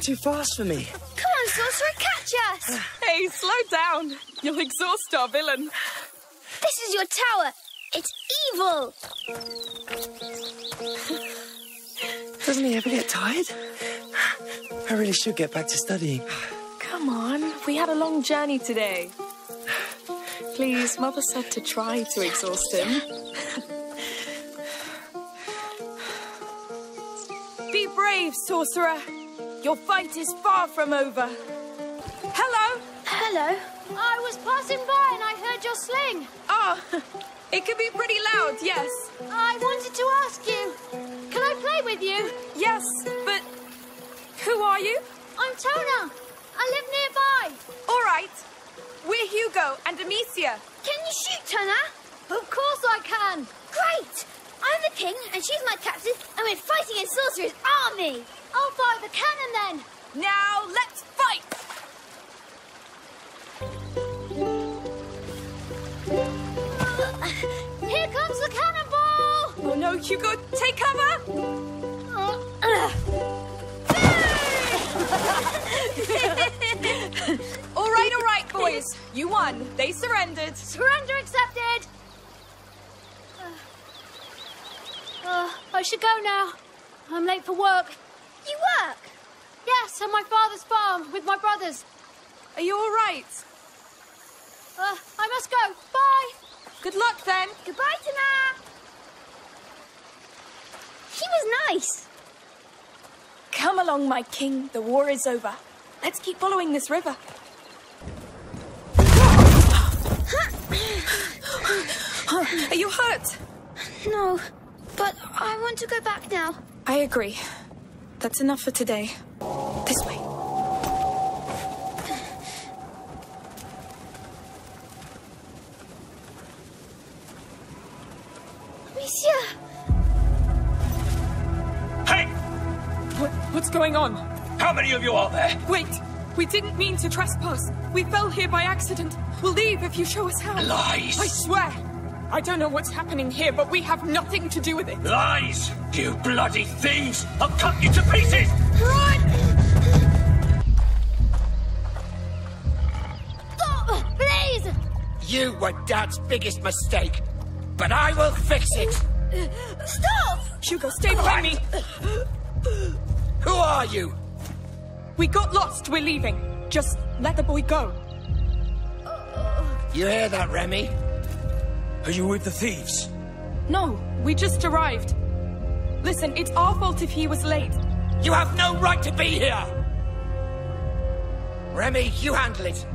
going too fast for me. Come on, sorcerer, catch us! Hey, slow down. You'll exhaust our villain. This is your tower. It's evil. Doesn't he ever get tired? I really should get back to studying. Come on, we had a long journey today. Please, Mother said to try to exhaust him. Be brave, sorcerer. Your fight is far from over. Hello. Hello. I was passing by and I heard your sling. Oh, it can be pretty loud, yes. I wanted to ask you, can I play with you? Yes, but who are you? I'm Tona. I live nearby. All right. We're Hugo and Amicia. Can you shoot, Tona? Of course I can. Great. I'm the king and she's my captain and we're fighting in Sorcerer's army. I'll fire the cannon then. Now let's fight! Uh, here comes the cannonball! Oh no, Hugo, take cover! Uh, all right, all right, boys. You won. They surrendered. Surrender accepted! Uh, I should go now. I'm late for work. You work? Yes, on my father's farm with my brothers. Are you all right? Uh, I must go. Bye. Good luck then. Goodbye, Tana. She was nice. Come along, my king. The war is over. Let's keep following this river. Are you hurt? No, but I want to go back now. I agree. That's enough for today. This way. Monsieur! Hey! What, what's going on? How many of you are there? Wait! We didn't mean to trespass. We fell here by accident. We'll leave if you show us how. Lies! I swear! I don't know what's happening here, but we have nothing to do with it. Lies! You bloody thieves! I'll cut you to pieces! Run! Stop! Please! You were Dad's biggest mistake, but I will fix it. Stop! Hugo, stay behind me. Who are you? We got lost. We're leaving. Just let the boy go. You hear that, Remy? Are you with the thieves? No, we just arrived. Listen, it's our fault if he was late. You have no right to be here! Remy, you handle it.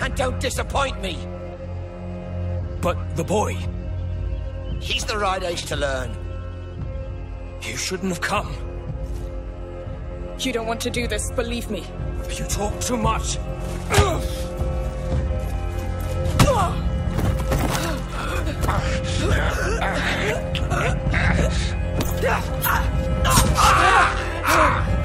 And don't disappoint me. But the boy, He's the right age to learn. you shouldn't have come. You don't want to do this, believe me. You talk too much. 啊啊啊啊啊啊啊啊啊啊啊啊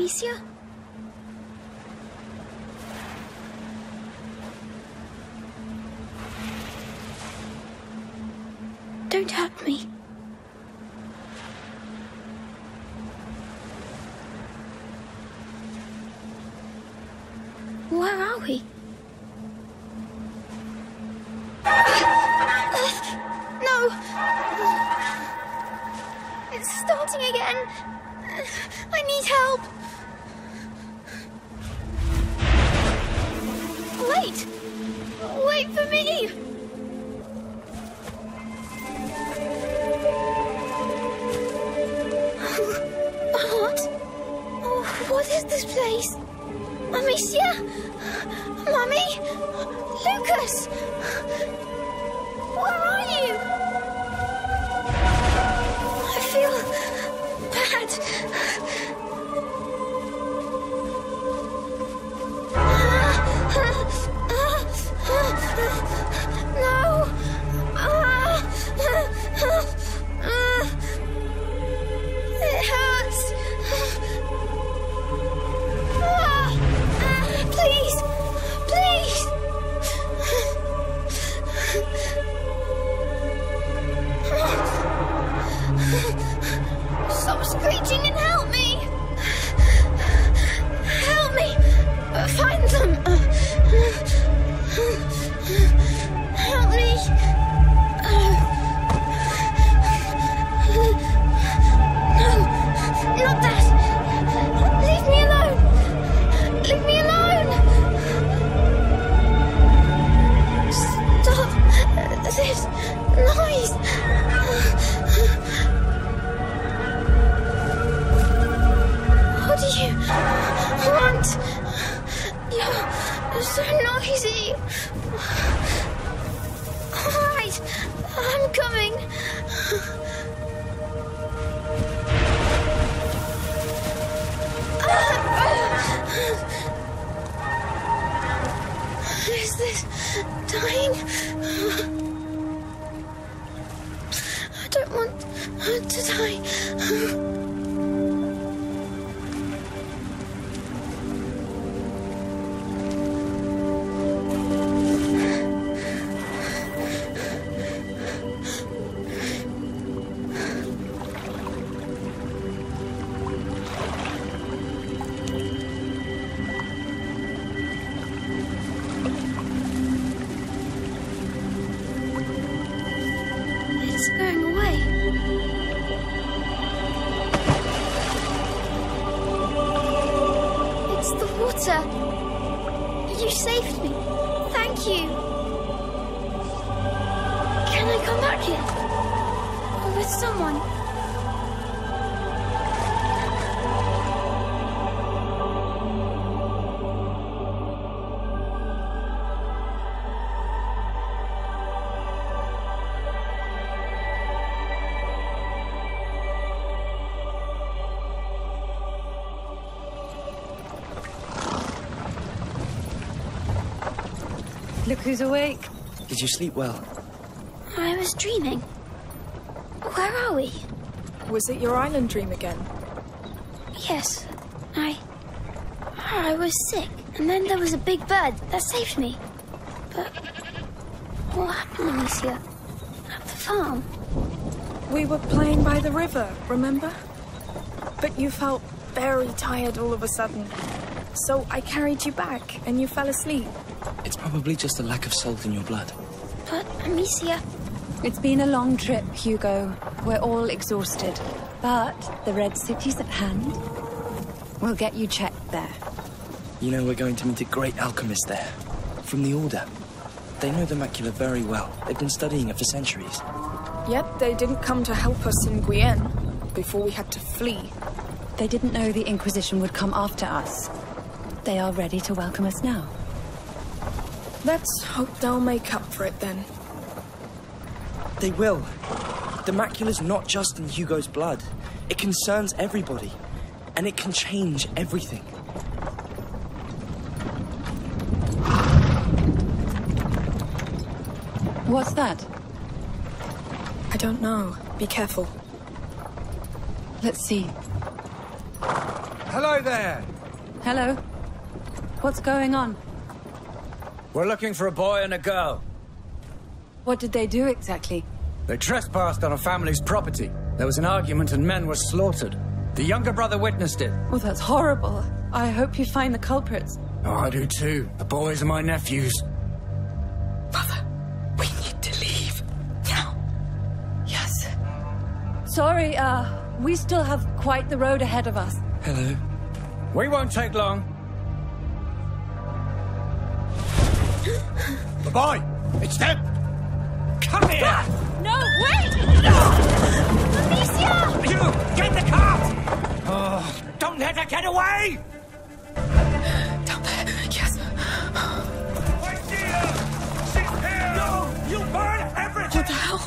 Amicia? Don't hurt me. Who's awake. Did you sleep well? I was dreaming. Where are we? Was it your island dream again? Yes, I. I was sick, and then there was a big bird that saved me. But what happened, Amicia? At the farm? We were playing by the river, remember? But you felt very tired all of a sudden. So I carried you back, and you fell asleep. It's probably just a lack of salt in your blood. But Amicia, It's been a long trip, Hugo. We're all exhausted. But the Red City's at hand. We'll get you checked there. You know, we're going to meet a great alchemist there. From the Order. They know the macula very well. They've been studying it for centuries. Yet they didn't come to help us in Guyenne before we had to flee. They didn't know the Inquisition would come after us. They are ready to welcome us now. Let's hope they'll make up for it then. They will. The macula's not just in Hugo's blood. It concerns everybody. And it can change everything. What's that? I don't know. Be careful. Let's see. Hello there. Hello? What's going on? We're looking for a boy and a girl. What did they do exactly? They trespassed on a family's property. There was an argument and men were slaughtered. The younger brother witnessed it. Oh, that's horrible. I hope you find the culprits. Oh, I do too. The boys are my nephews. Mother, we need to leave. Now. Yes. Sorry, uh, we still have quite the road ahead of us. Hello. We won't take long. The boy! It's them! Come here! Ah, no, wait! Amicia! You! Get the cart! Oh, don't let her get away! Down there. Yes. I see her! She's here! No! You burn everything! What the hell?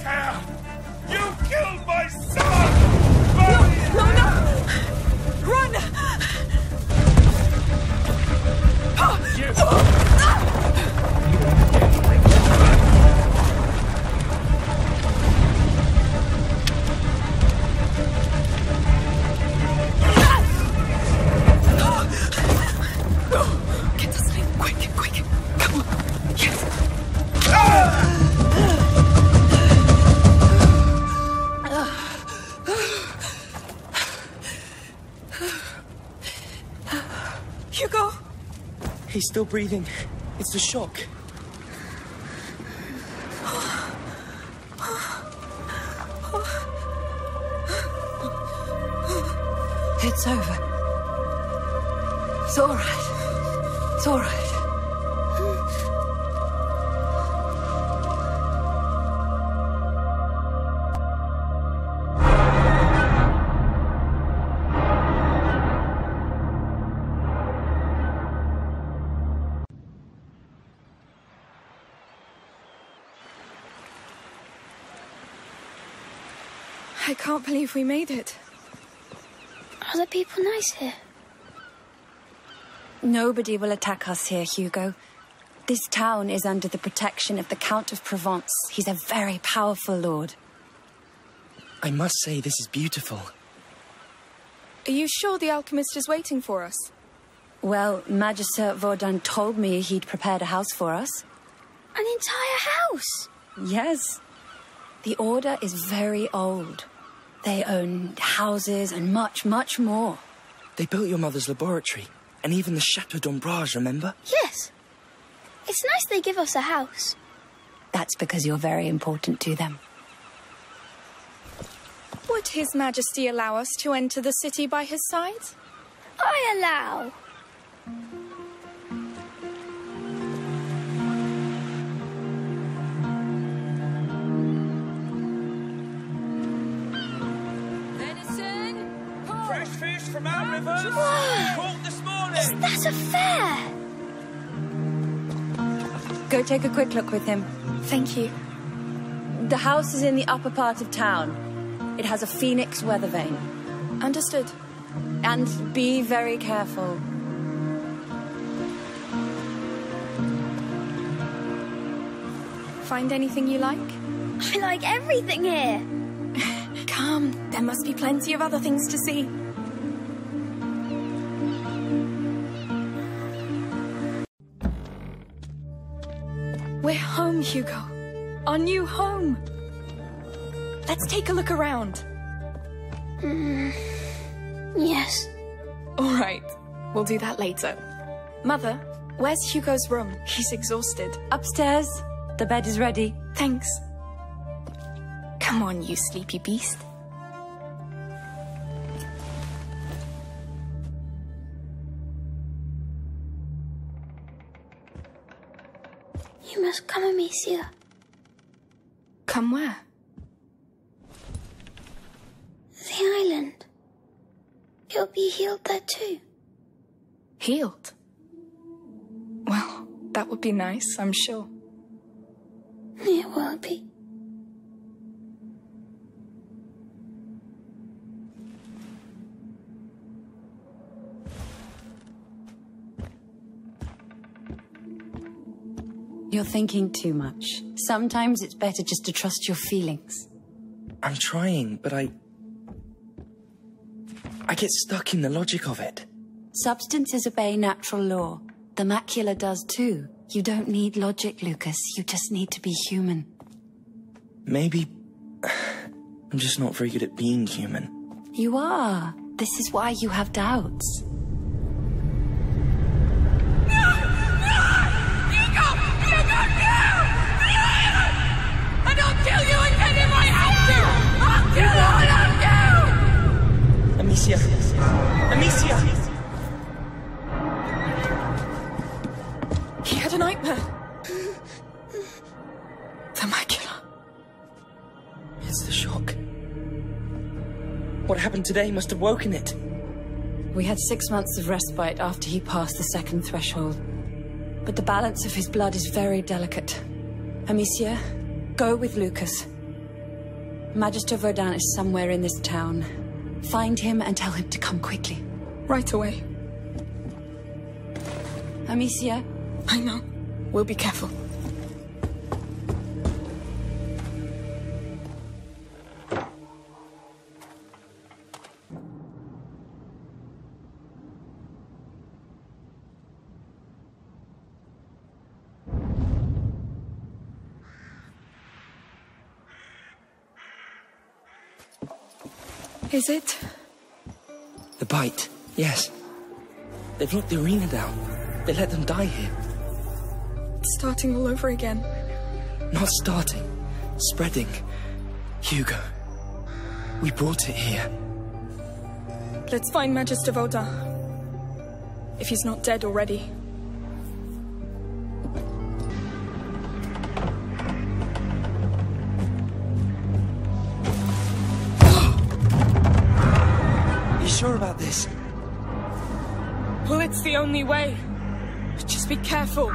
Care. You killed my son! Him! No, no! Run! Still breathing. It's the shock. It's over. Believe we made it. Are the people nice here? Nobody will attack us here, Hugo. This town is under the protection of the Count of Provence. He's a very powerful lord. I must say, this is beautiful. Are you sure the alchemist is waiting for us? Well, Magister Vaudin told me he'd prepared a house for us. An entire house? Yes. The Order is very old. They own houses and much, much more. They built your mother's laboratory, and even the Chateau d'Ombrage, remember? Yes. It's nice they give us a house. That's because you're very important to them. Would His Majesty allow us to enter the city by his side? I allow. From our rivers. Caught this morning. Is that a fair? Go take a quick look with him. Thank you. The house is in the upper part of town. It has a phoenix weather vane. Understood. And be very careful. Find anything you like? I like everything here. Come, there must be plenty of other things to see. We're home, Hugo. Our new home. Let's take a look around. Mm, yes. All right, we'll do that later. Mother, where's Hugo's room? He's exhausted. Upstairs. The bed is ready. Thanks. Come on, you sleepy beast. Come, Amicia. Come where? The island. You'll be healed there too. Healed. Well, that would be nice, I'm sure. It will be. You're thinking too much. Sometimes it's better just to trust your feelings. I'm trying, but I. I get stuck in the logic of it. Substances obey natural law. The macula does too. You don't need logic, Lucas. You just need to be human. Maybe. I'm just not very good at being human. You are. This is why you have doubts. Amicia. Amicia. He had a nightmare. The macula. It's the shock. What happened today must have woken it. We had six months of respite after he passed the second threshold. But the balance of his blood is very delicate. Amicia, go with Lucas. Magister Vaudin is somewhere in this town. Find him and tell him to come quickly. Right away. Amicia, I know. We'll be careful. Is it? The bite, yes. They've locked the arena down. They let them die here. It's starting all over again. Not starting, spreading. Hugo, we brought it here. Let's find Magister Vaudin. If he's not dead already. Only way. Just be careful.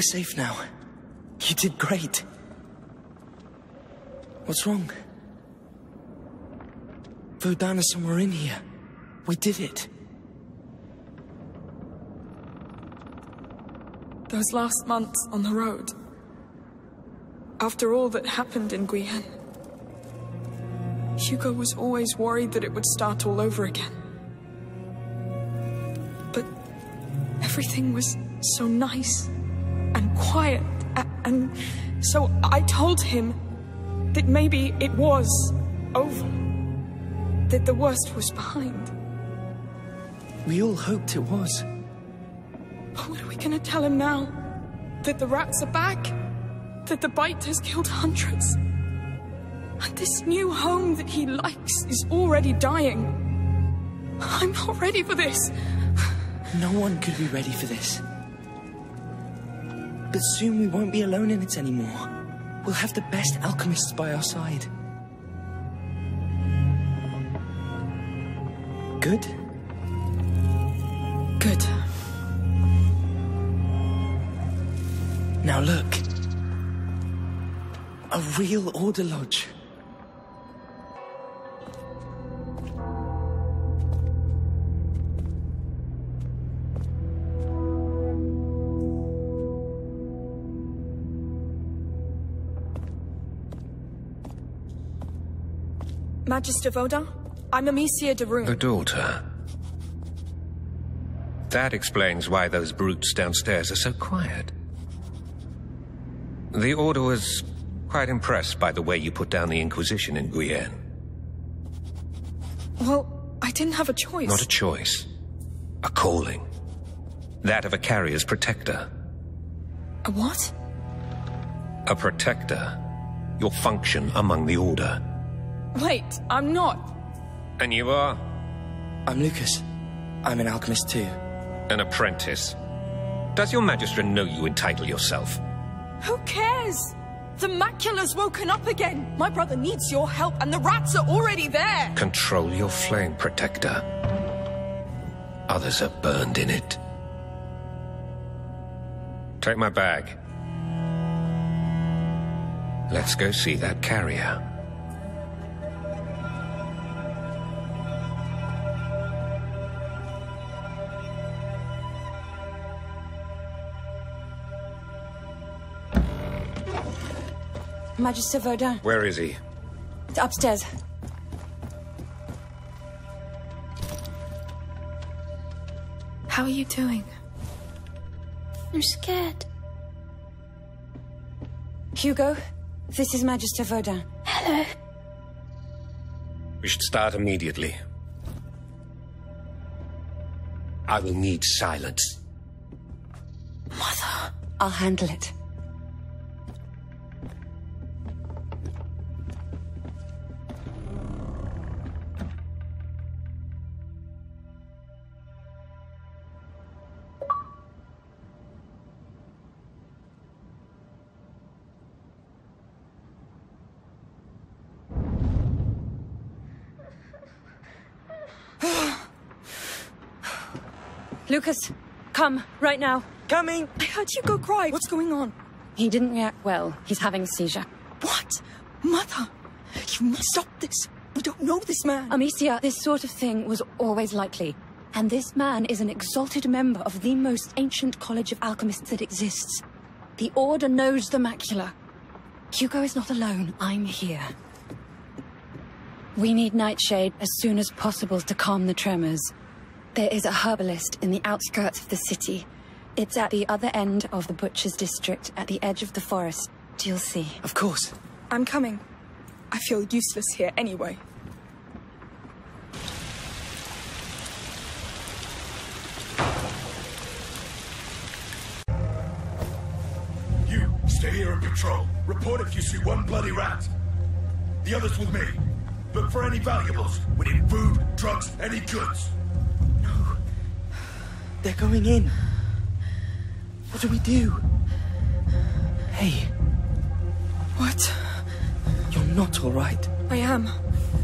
We're safe now. You did great. What's wrong? Vaudin is somewhere in here. We did it. Those last months on the road. After all that happened in Guyenne. Hugo was always worried that it would start all over again. But everything was so nice and quiet. And so I told him that maybe it was over. That the worst was behind. We all hoped it was. But what are we gonna tell him now? That the rats are back? That the bite has killed hundreds? And this new home that he likes is already dying. I'm not ready for this. No one could be ready for this. But soon we won't be alone in it anymore. We'll have the best alchemists by our side. Good? Good. Now look. A real Order Lodge. Magister Vaudin, I'm Amicia de Rune. The daughter. That explains why those brutes downstairs are so quiet. The Order was quite impressed by the way you put down the Inquisition in Guyenne. Well, I didn't have a choice. Not a choice. A calling. That of a carrier's protector. A what? A protector. Your function among the Order. Wait, I'm not. And you are? I'm Lucas. I'm an alchemist too. An apprentice. Does your magistrate know you entitle yourself? Who cares? The macula's woken up again. My brother needs your help, and the rats are already there. Control your flame, Protector. Others are burned in it. Take my bag. Let's go see that carrier. Magister Vaudin. Where is he? It's Upstairs. How are you doing? I'm scared. Hugo, this is Magister Vaudin. Hello. We should start immediately. I will need silence. Mother. I'll handle it. Lucas, come, right now. Coming! I heard Hugo cry. What's going on? He didn't react well. He's having a seizure. What? Mother! You must stop this. We don't know this man. Amicia, this sort of thing was always likely. And this man is an exalted member of the most ancient college of alchemists that exists. The Order knows the macula. Hugo is not alone. I'm here. We need Nightshade as soon as possible to calm the tremors. There is a herbalist in the outskirts of the city. It's at the other end of the Butcher's District, at the edge of the forest. Do You'll see. Of course. I'm coming. I feel useless here anyway. You, stay here and patrol. Report if you see one bloody rat. The others with me. Look for any valuables. We need food, drugs, any goods. They're going in. What do we do? Hey, What? you're not all right. I am.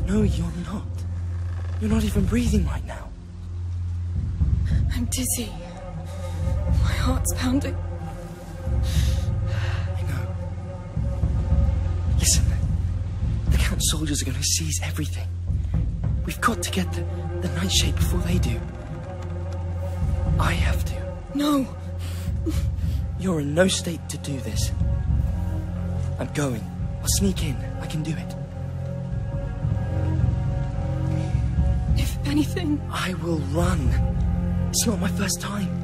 No, you're not. You're not even breathing right now. I'm dizzy. My heart's pounding. I know. Listen, the Count soldiers are going to seize everything. We've got to get the, the Nightshade before they do. I have to. No. You're in no state to do this. I'm going. I'll sneak in. I can do it. If anything, I will run. It's not my first time.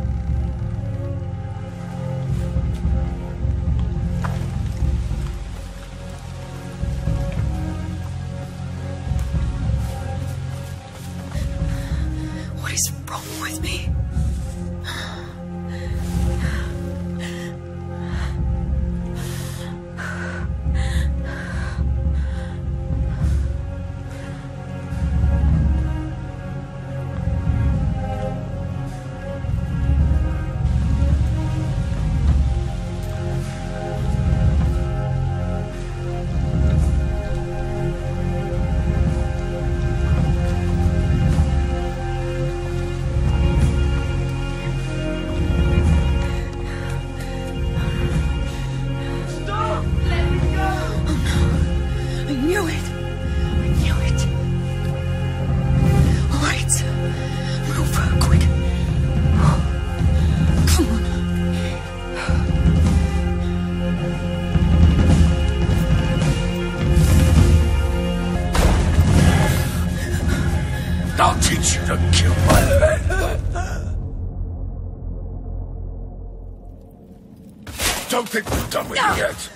Don't think we're done with you yet.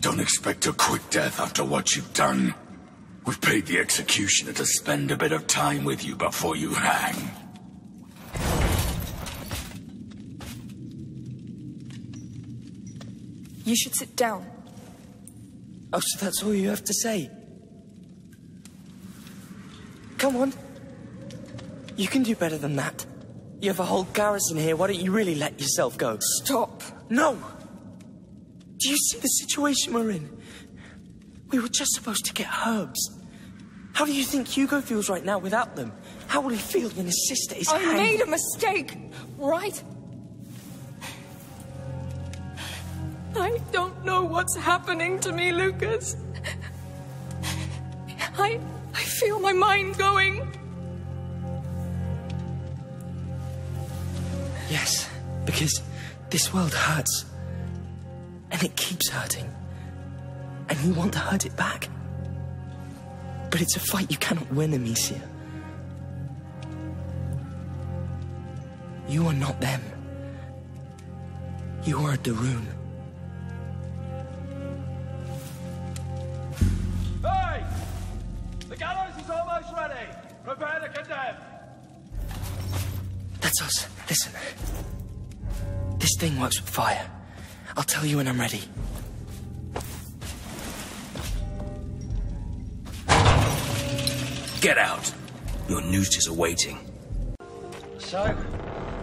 Don't expect a quick death after what you've done. We've paid the executioner to spend a bit of time with you before you hang. You should sit down. Oh, so that's all you have to say? Come on. You can do better than that. You have a whole garrison here. Why don't you really let yourself go? Stop. No! Do you see the situation we're in? We were just supposed to get herbs. How do you think Hugo feels right now without them? How will he feel when his sister is I hanged? made a mistake, right? I don't know what's happening to me, Lucas. I I feel my mind going. Yes, because this world hurts. And it keeps hurting. And you want to hurt it back. But it's a fight you cannot win, Amicia. You are not them. You are a de Rune. Thing works with fire. I'll tell you when I'm ready. Get out. Your noose is awaiting. So,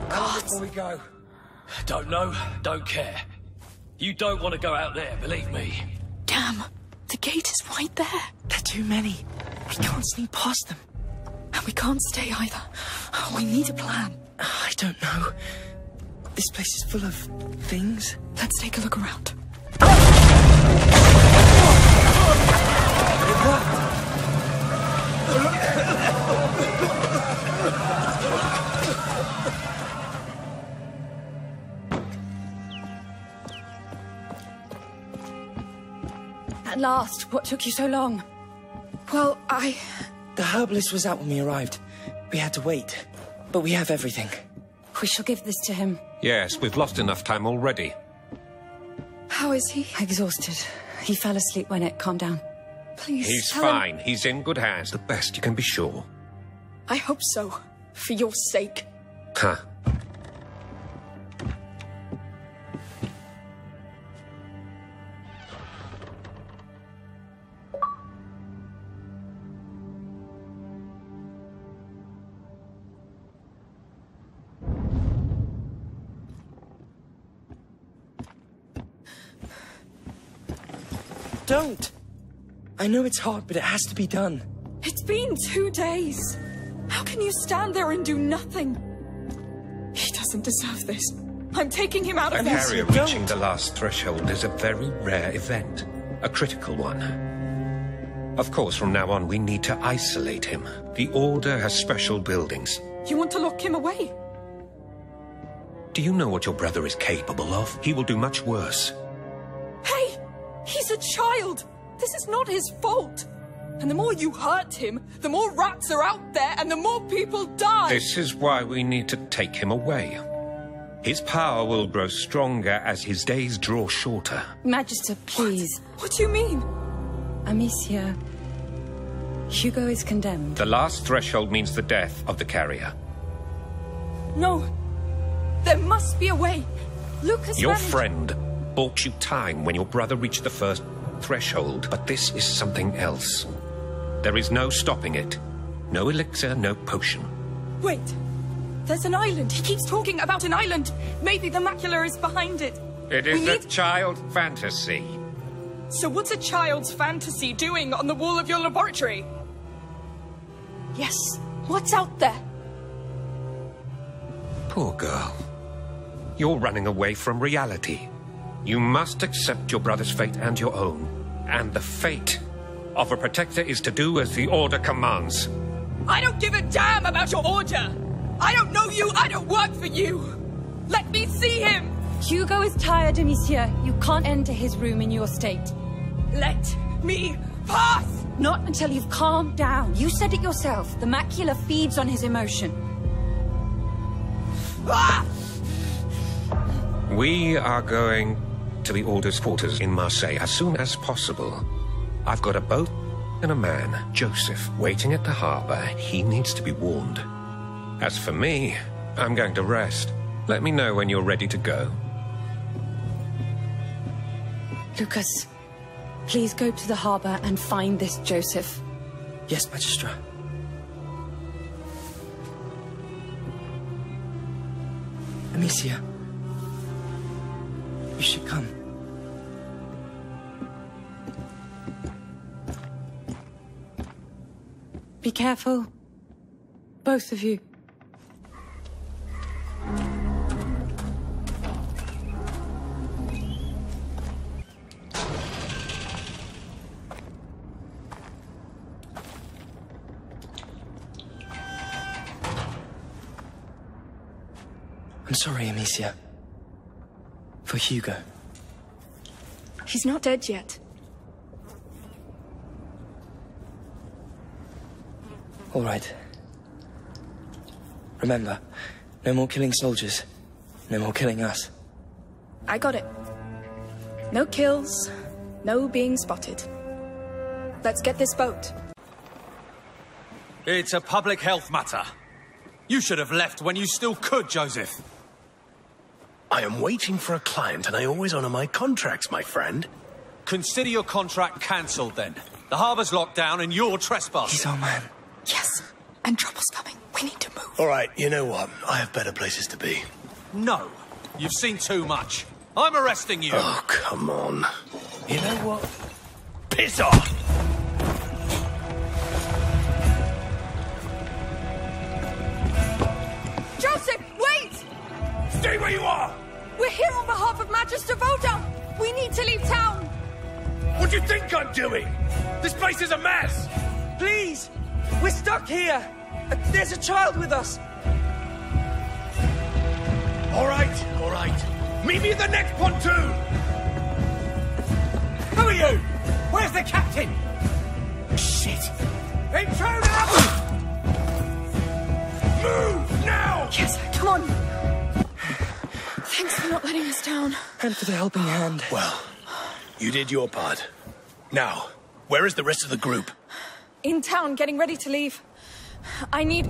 how long before we go? Don't know, don't care. You don't want to go out there, believe me. Damn, the gate is right there. They're too many. We can't sneak past them. And we can't stay either. We need a plan. I don't know. This place is full of things. Let's take a look around. At last, what took you so long? Well, I. The herbalist was out when we arrived. We had to wait. But we have everything. We shall give this to him. Yes, we've lost enough time already. How is he? Exhausted. He fell asleep when it calmed down. Please. He's tell him- fine. He's in good hands. The best you can be sure. I hope so. For your sake. Huh. Don't! I know it's hard, but it has to be done. It's been two days. How can you stand there and do nothing? He doesn't deserve this. I'm taking him out of An this. area reaching the last threshold is a very rare event, a critical one. Of course, from now on, we need to isolate him. The Order has special buildings. You want to lock him away? Do you know what your brother is capable of? He will do much worse. Hey! He's a child! This is not his fault! And the more you hurt him, the more rats are out there and the more people die! This is why we need to take him away. His power will grow stronger as his days draw shorter. Magister, please. What do you mean? Amicia. Hugo is condemned. The last threshold means the death of the carrier. No. There must be a way. Lucas Your managed- friend bought you time when your brother reached the first threshold, but this is something else. There is no stopping it. No elixir, no potion. Wait. There's an island. He keeps talking about an island. Maybe the macula is behind it. It is we a need- child fantasy. So what's a child's fantasy doing on the wall of your laboratory? Yes. What's out there? Poor girl. You're running away from reality. You must accept your brother's fate and your own. And the fate of a protector is to do as the order commands. I don't give a damn about your order. I don't know you. I don't work for you. Let me see him! Hugo is tired, Amicia. You can't enter his room in your state. Let me pass! Not until you've calmed down. You said it yourself. The macula feeds on his emotion. Ah! We are going to the Order's quarters in Marseille as soon as possible. I've got a boat and a man, Joseph, waiting at the harbor. He needs to be warned. As for me, I'm going to rest. Let me know when you're ready to go. Lucas, please go to the harbor and find this Joseph. Yes, Magistra. Amicia. You should come. Be careful. Both of you. I'm sorry, Amicia. For Hugo. He's not dead yet. All right. Remember, no more killing soldiers. No more killing us. I got it. No kills, no being spotted. Let's get this boat. It's a public health matter. You should have left when you still could, Joseph. I am waiting for a client, and I always honor my contracts, my friend. Consider your contract cancelled then. The harbor's locked down and you're trespassing. He's our man. Yes, and trouble's coming. We need to move. All right, you know what? I have better places to be. No. You've seen too much. I'm arresting you. Oh, come on. You know what? Piss off! Joseph, wait! Stay where you are! We're here on behalf of Magister Vaudin. We need to leave town. What do you think I'm doing? This place is a mess! Please! We're stuck here! There's a child with us! All right, all right. Meet me at the next pontoon! Who are you? Where's the captain? Shit! Intruder! Move, now! Yes, come on. Thanks for not letting us down. And for the helping hand. Well, you did your part. Now, where is the rest of the group? In town, getting ready to leave. I need...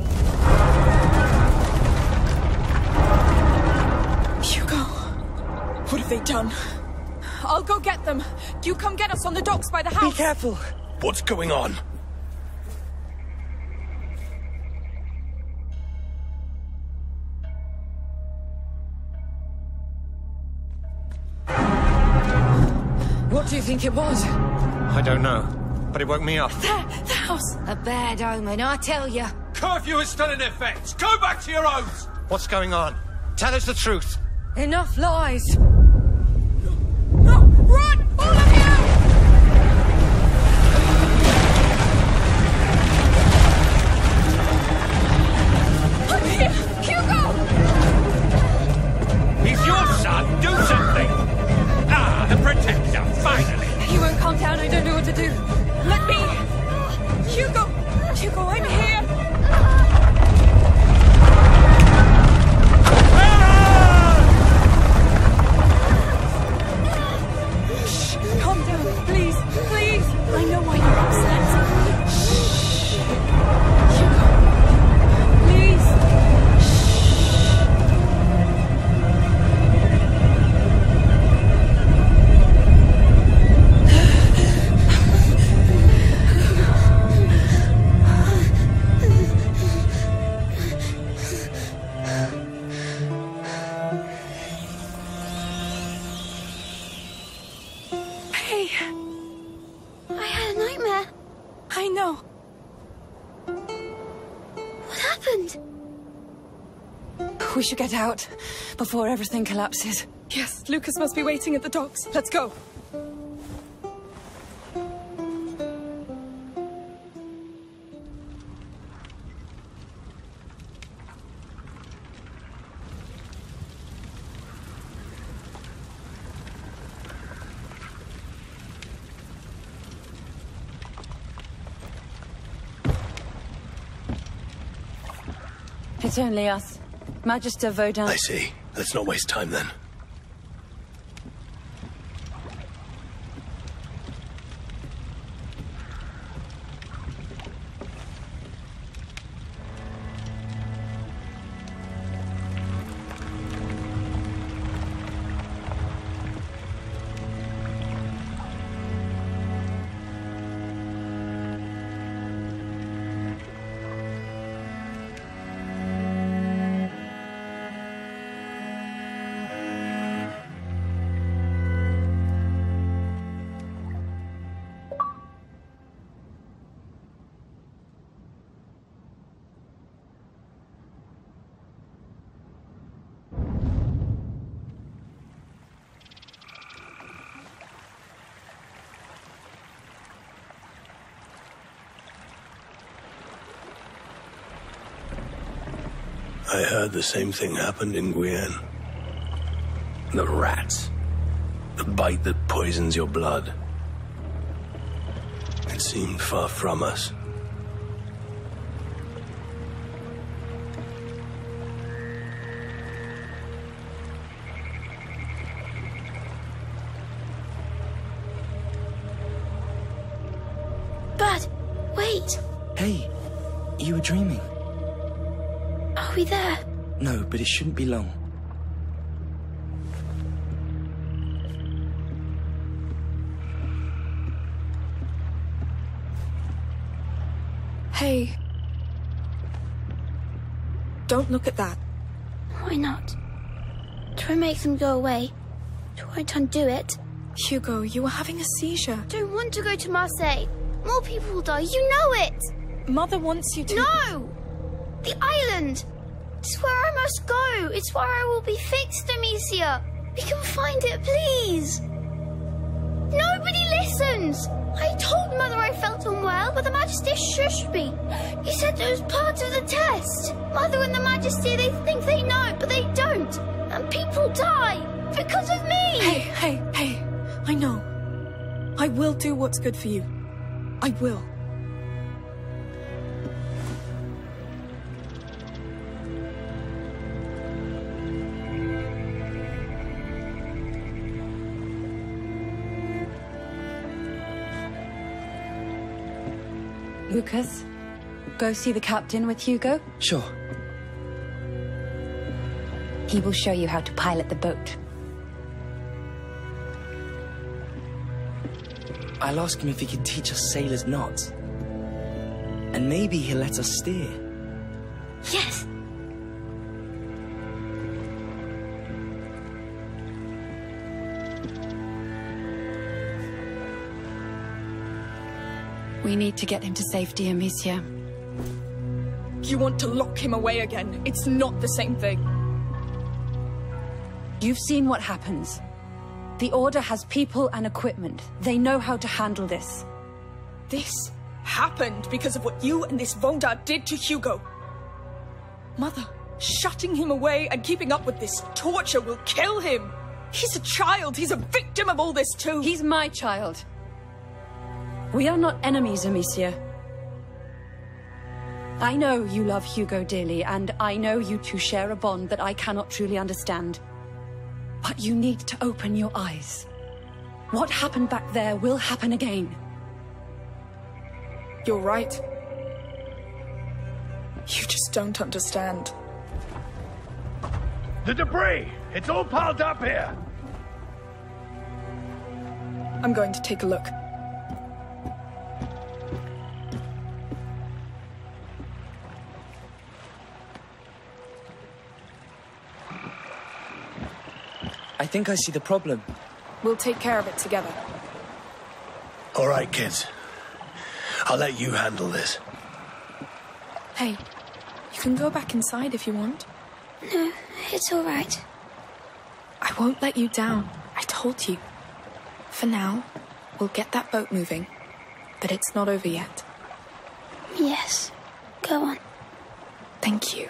Hugo. What have they done? I'll go get them. You come get us on the docks by the house. Be careful! What's going on? What do you think it was? I don't know, but it woke me up. There, the house. A bad omen, I tell you. Curfew is still in effect. Go back to your homes. What's going on? Tell us the truth. Enough lies. No, run! All of down. I don't know what to do. Let me... Hugo! Hugo, I'm here! We should get out before everything collapses. Yes, Lucas must be waiting at the docks. Let's go. It's only us. Magister Vaudin. I see. Let's not waste time then. I heard the same thing happened in Guyenne. The rats. The bite that poisons your blood. It seemed far from us. Shouldn't be long. Hey. Don't look at that. Why not? Try and make them go away. Try to undo it. Hugo, you were having a seizure. Don't want to go to Marseille. More people will die. You know it. Mother wants you to. No! The island! It's where I must go. It's where I will be fixed, Amicia. We can find it, please. Nobody listens. I told Mother I felt unwell, but the Magister shushed me. He said it was part of the test. Mother and the Magister, they think they know, but they don't. And people die because of me. Hey, hey, hey. I know. I will do what's good for you. I will. Lucas, go see the captain with Hugo. Sure. He will show you how to pilot the boat. I'll ask him if he can teach us sailors knots. And maybe he'll let us steer. Need to get him to safety, Amicia. You want to lock him away again. It's not the same thing. You've seen what happens. The Order has people and equipment. They know how to handle this. This happened because of what you and this Vaudin did to Hugo. Mother, shutting him away and keeping up with this torture will kill him. He's a child. He's a victim of all this too. He's my child. We are not enemies, Amicia. I know you love Hugo dearly, and I know you two share a bond that I cannot truly understand. But you need to open your eyes. What happened back there will happen again. You're right. You just don't understand. The debris! It's all piled up here! I'm going to take a look. Think I see the problem. We'll take care of it together. All right, kids. I'll let you handle this. Hey, you can go back inside if you want. No, it's all right. I won't let you down. I told you. For now, we'll get that boat moving. But it's not over yet. Yes. Go on. Thank you.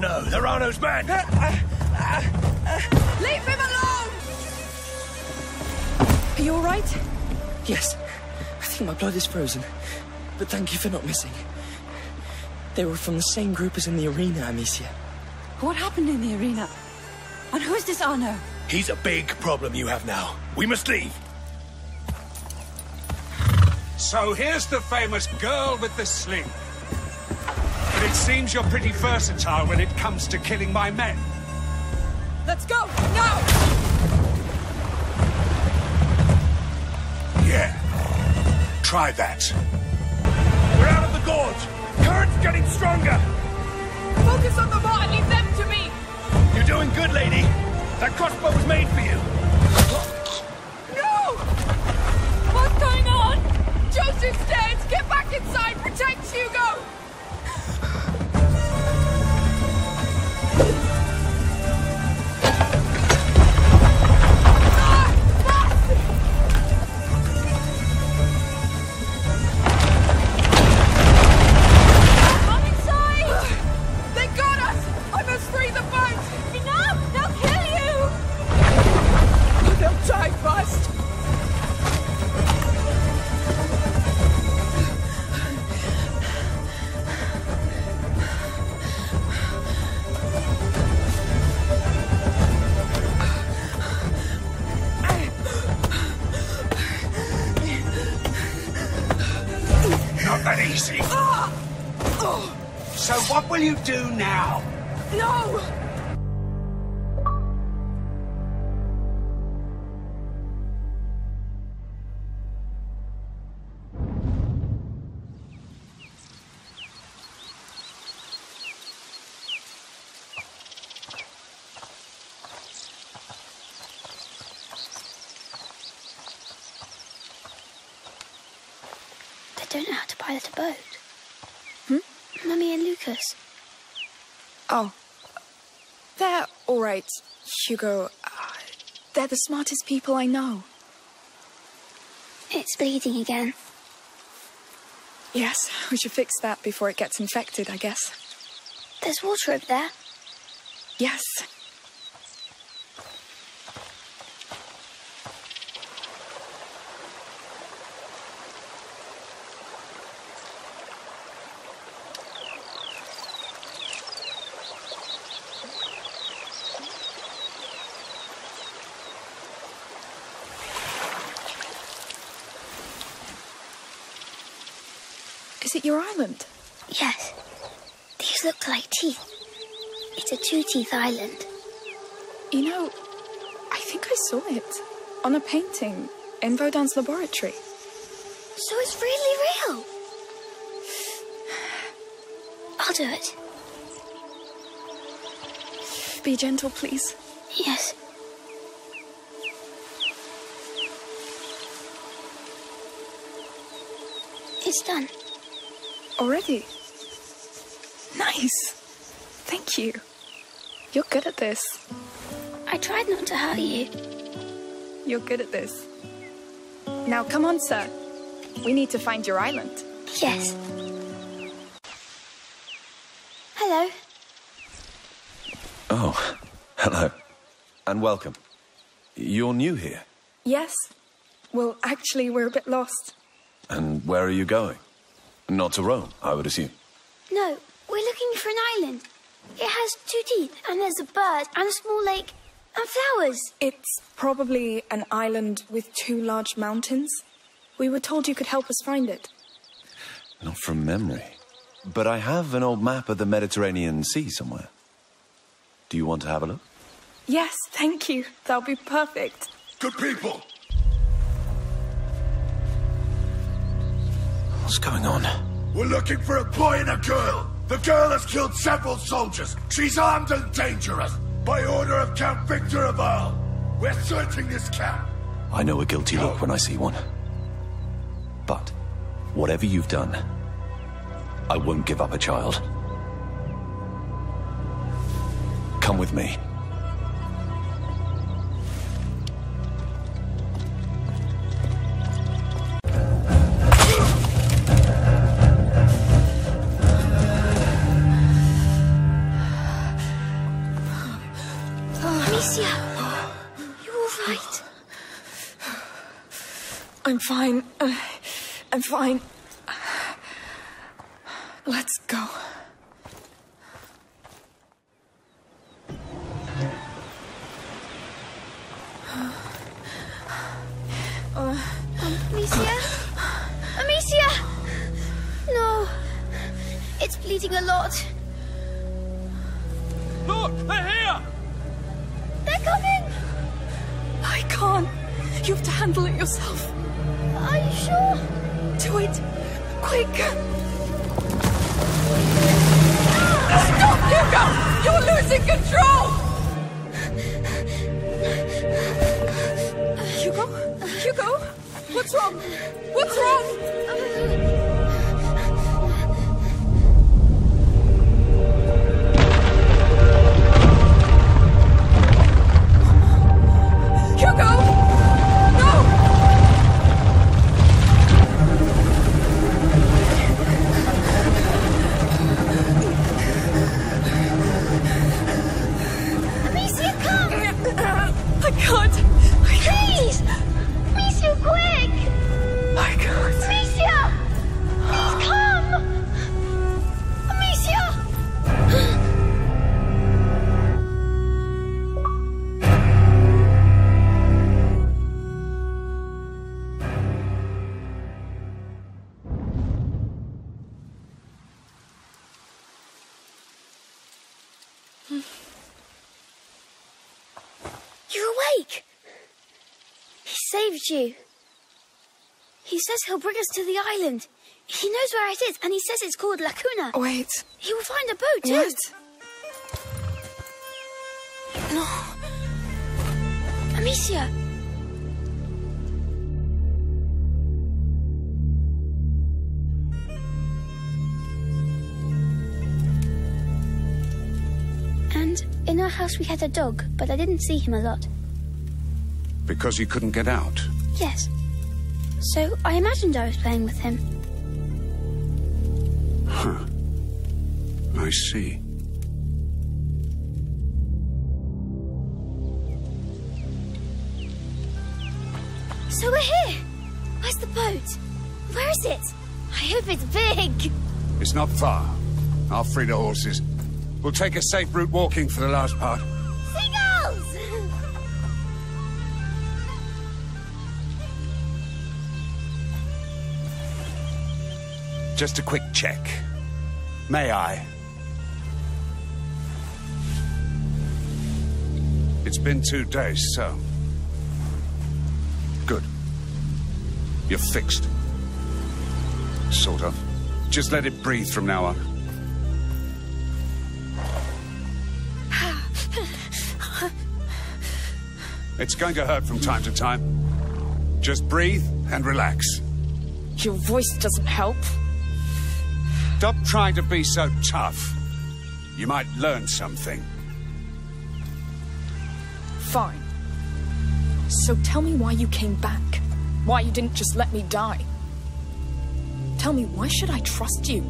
No, they're Arnaud's men! Uh, uh, uh, Leave him alone! Are you alright? Yes. I think my blood is frozen. But thank you for not missing. They were from the same group as in the arena, Amicia. What happened in the arena? And who is this Arno? He's a big problem you have now. We must leave. So here's the famous girl with the sling. But it seems you're pretty versatile when it comes to killing my men. Let's go! Now! Yeah. Try that. We're out of the gorge. Current's getting stronger. Focus on the and leave them to me! You're doing good, lady. That crossbow was made for you. No! What's going on? Joseph's do now? No! They don't know how to pilot a boat. Hmm? Mummy and Lucas. Oh. They're alright, Hugo. Uh, they're the smartest people I know. It's bleeding again. Yes, we should fix that before it gets infected, I guess. There's water over there. Yes. Is it your island? Yes. These look like teeth. Two-teeth island. You know, I think I saw it on a painting in Vaudin's laboratory. So it's really real. I'll do it. Be gentle, please. Yes. It's done. Already? Nice. Thank you. You're good at this. I tried not to hurt you. You're good at this. Now, come on, sir. We need to find your island. Yes. Hello. Oh, hello. And welcome. You're new here. Yes. Well, actually, we're a bit lost. And where are you going? Not to Rome, I would assume. No, we're looking for an island. It has two teeth, and there's a bird, and a small lake, and flowers. It's probably an island with two large mountains. We were told you could help us find it. Not from memory. But I have an old map of the Mediterranean Sea somewhere. Do you want to have a look? Yes, thank you. That'll be perfect. Good people. What's going on? We're looking for a boy and a girl. The girl has killed several soldiers. She's armed and dangerous. By order of Count Victor of Arles. We're searching this camp. I know a guilty look when I see one. But, whatever you've done, I won't give up a child. Come with me. Fine. Uh, I'm fine. Let's go. Uh, Amicia? Amicia! No. It's bleeding a lot. Look, they're here! They're coming! I can't. You have to handle it yourself. Are you sure? Do it. Quick! Ah, stop, Hugo! You're losing control! Hugo? Hugo? What's wrong? What's wrong? Hugo! Saved you. He says he'll bring us to the island. He knows where it is, and he says it's called La Cuna. Oh, wait. He will find a boat, too. What? Amicia! And in our house we had a dog, but I didn't see him a lot. Because he couldn't get out. Yes. So I imagined I was playing with him. Huh. I see. So we're here! Where's the boat? Where is it? I hope it's big! It's not far. I'll free the horses. We'll take a safe route walking for the last part. Just a quick check. May I? It's been two days, so. Good. You're fixed. Sort of. Just let it breathe from now on. It's going to hurt from time to time. Just breathe and relax. Your voice doesn't help. Stop trying to be so tough. You might learn something. Fine. So tell me why you came back. Why you didn't just let me die. Tell me, why should I trust you?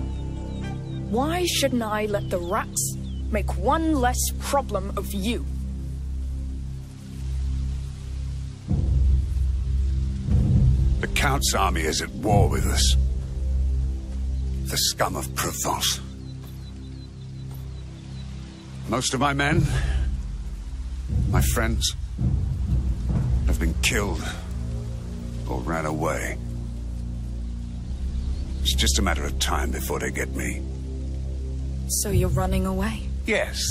Why shouldn't I let the rats make one less problem of you? The Count's army is at war with us. The scum of Provence. Most of my men, my friends, have been killed or ran away. It's just a matter of time before they get me. So you're running away? Yes.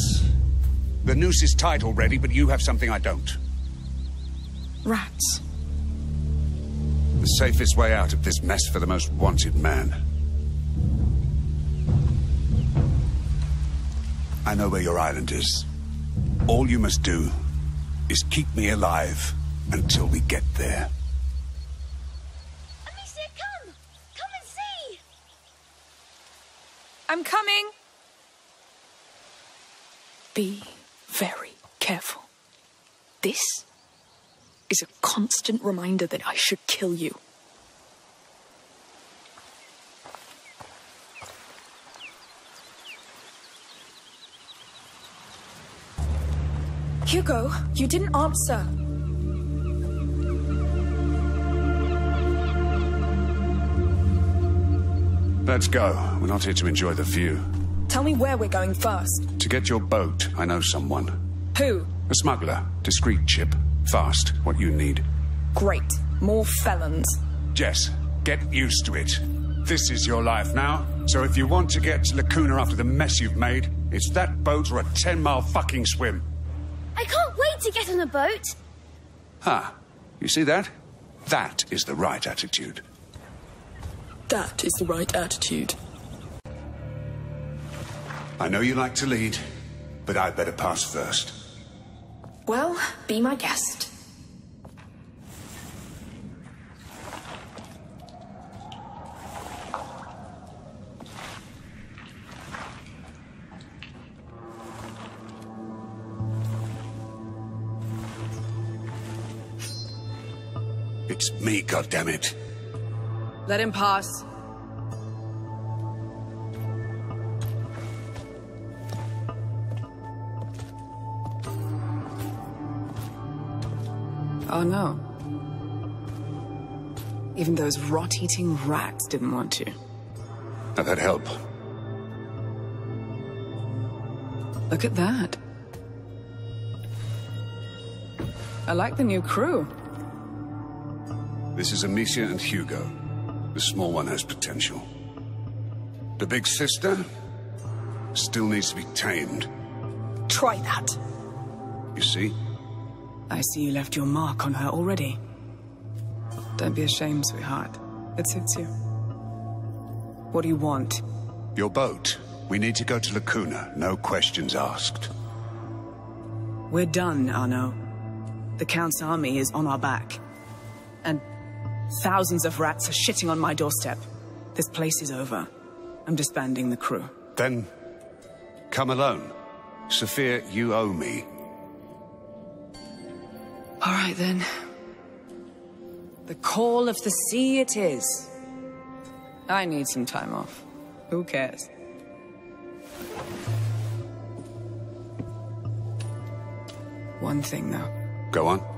The noose is tight already, but you have something I don't. Rats. The safest way out of this mess for the most wanted man. I know where your island is. All you must do is keep me alive until we get there. Amicia, come! Come and see! I'm coming! Be very careful. This is a constant reminder that I should kill you. Hugo, you didn't answer. Let's go. We're not here to enjoy the view. Tell me where we're going first. To get your boat, I know someone. Who? A smuggler. Discreet chip. Fast. What you need. Great. More felons. Jess, get used to it. This is your life now. So if you want to get to La Cuna after the mess you've made, it's that boat or a 10-mile fucking swim. I can't wait to get on a boat. Ah, you see that? That is the right attitude. That is the right attitude. I know you like to lead, but I'd better pass first. Well, be my guest. It's me, goddammit. Let him pass. Oh no. Even those rot-eating rats didn't want to. I've had help. Look at that. I like the new crew. This is Amicia and Hugo. The small one has potential. The big sister still needs to be tamed. Try that. You see? I see you left your mark on her already. Don't be ashamed, sweetheart. It suits you. What do you want? Your boat. We need to go to La Cuna. No questions asked. We're done, Arnaud. The Count's army is on our back. And thousands of rats are shitting on my doorstep. This place is over. I'm disbanding the crew. Then, come alone. Sophia, you owe me. All right, then. The call of the sea it is. I need some time off. Who cares? One thing, though. Go on.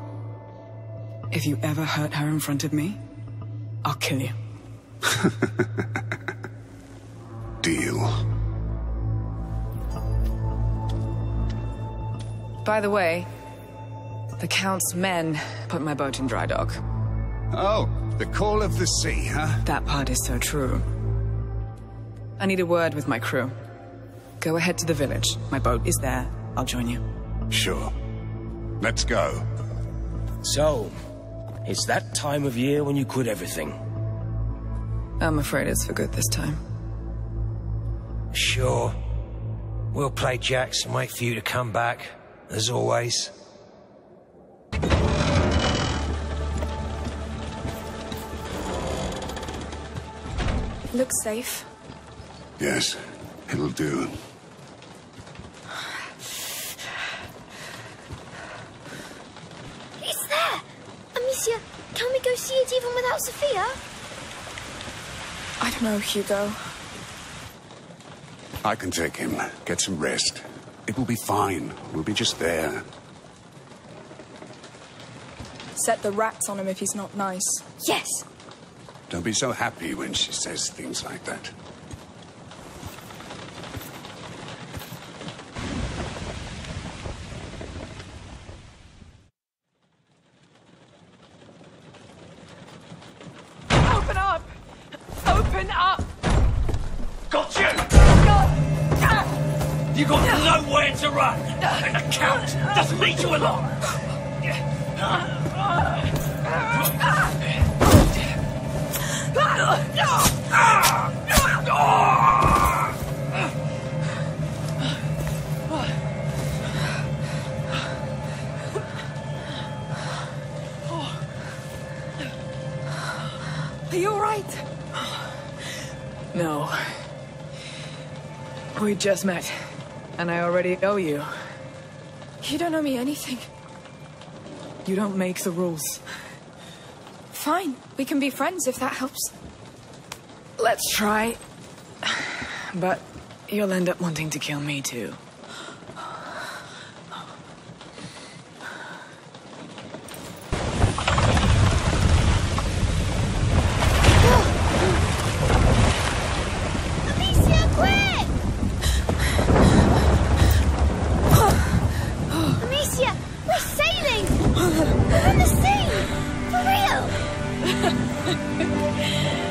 If you ever hurt her in front of me, I'll kill you. Deal. By the way, the Count's men put my boat in dry dock. Oh, the call of the sea, huh? That part is so true. I need a word with my crew. Go ahead to the village. My boat is there. I'll join you. Sure. Let's go. So, it's that time of year when you quit everything. I'm afraid it's for good this time. Sure. We'll play jacks and wait for you to come back, as always. Looks safe. Yes, it'll do. Amicia, can we go see it even without Sophia? I don't know, Hugo. I can take him. Get some rest. It will be fine. We'll be just there. Set the rats on him if he's not nice. Yes! Don't be so happy when she says things like that. Count doesn't lead you along! Are you alright? No. We just met, and I already owe you. You don't owe me anything. You don't make the rules. Fine, we can be friends if that helps. Let's try. But you'll end up wanting to kill me too. Yeah.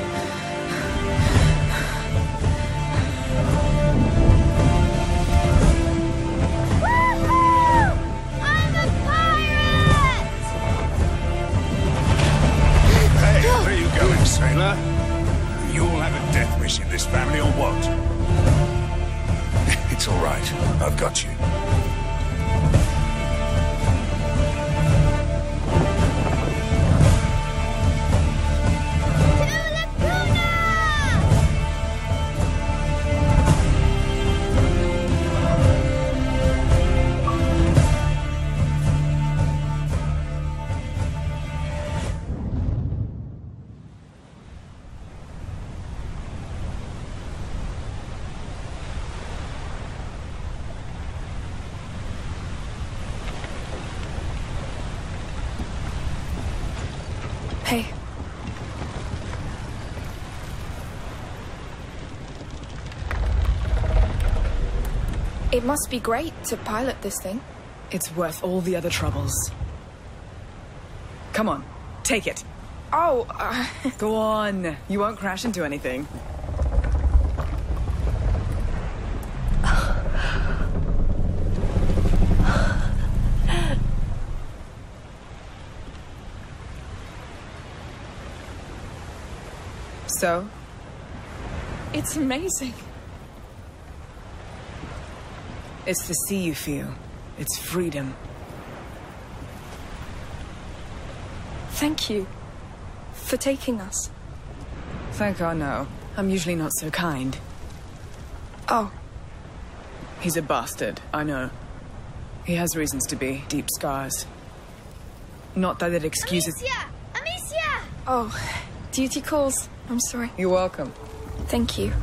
It must be great to pilot this thing. It's worth all the other troubles. Come on, take it. Oh, uh... Go on. You won't crash into anything. So? It's amazing. It's the sea you feel. It's freedom. Thank you for taking us. Thank God, no. I'm usually not so kind. Oh. He's a bastard, I know. He has reasons to be. Deep scars. Not that it excuses... Amicia! Amicia! Oh, duty calls. I'm sorry. You're welcome. Thank you.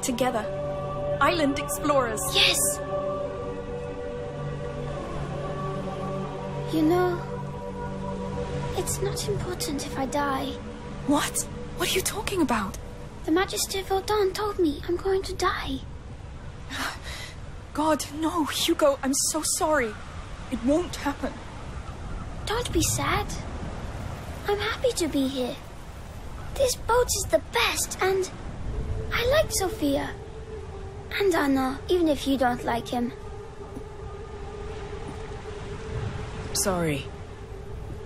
It together. Island explorers. Yes! You know, it's not important if I die. What? What are you talking about? The Magister Vaudin told me I'm going to die. God, no, Hugo, I'm so sorry. It won't happen. Don't be sad. I'm happy to be here. This boat is the best, and I like Sophia. And Arnaud, even if you don't like him. Sorry.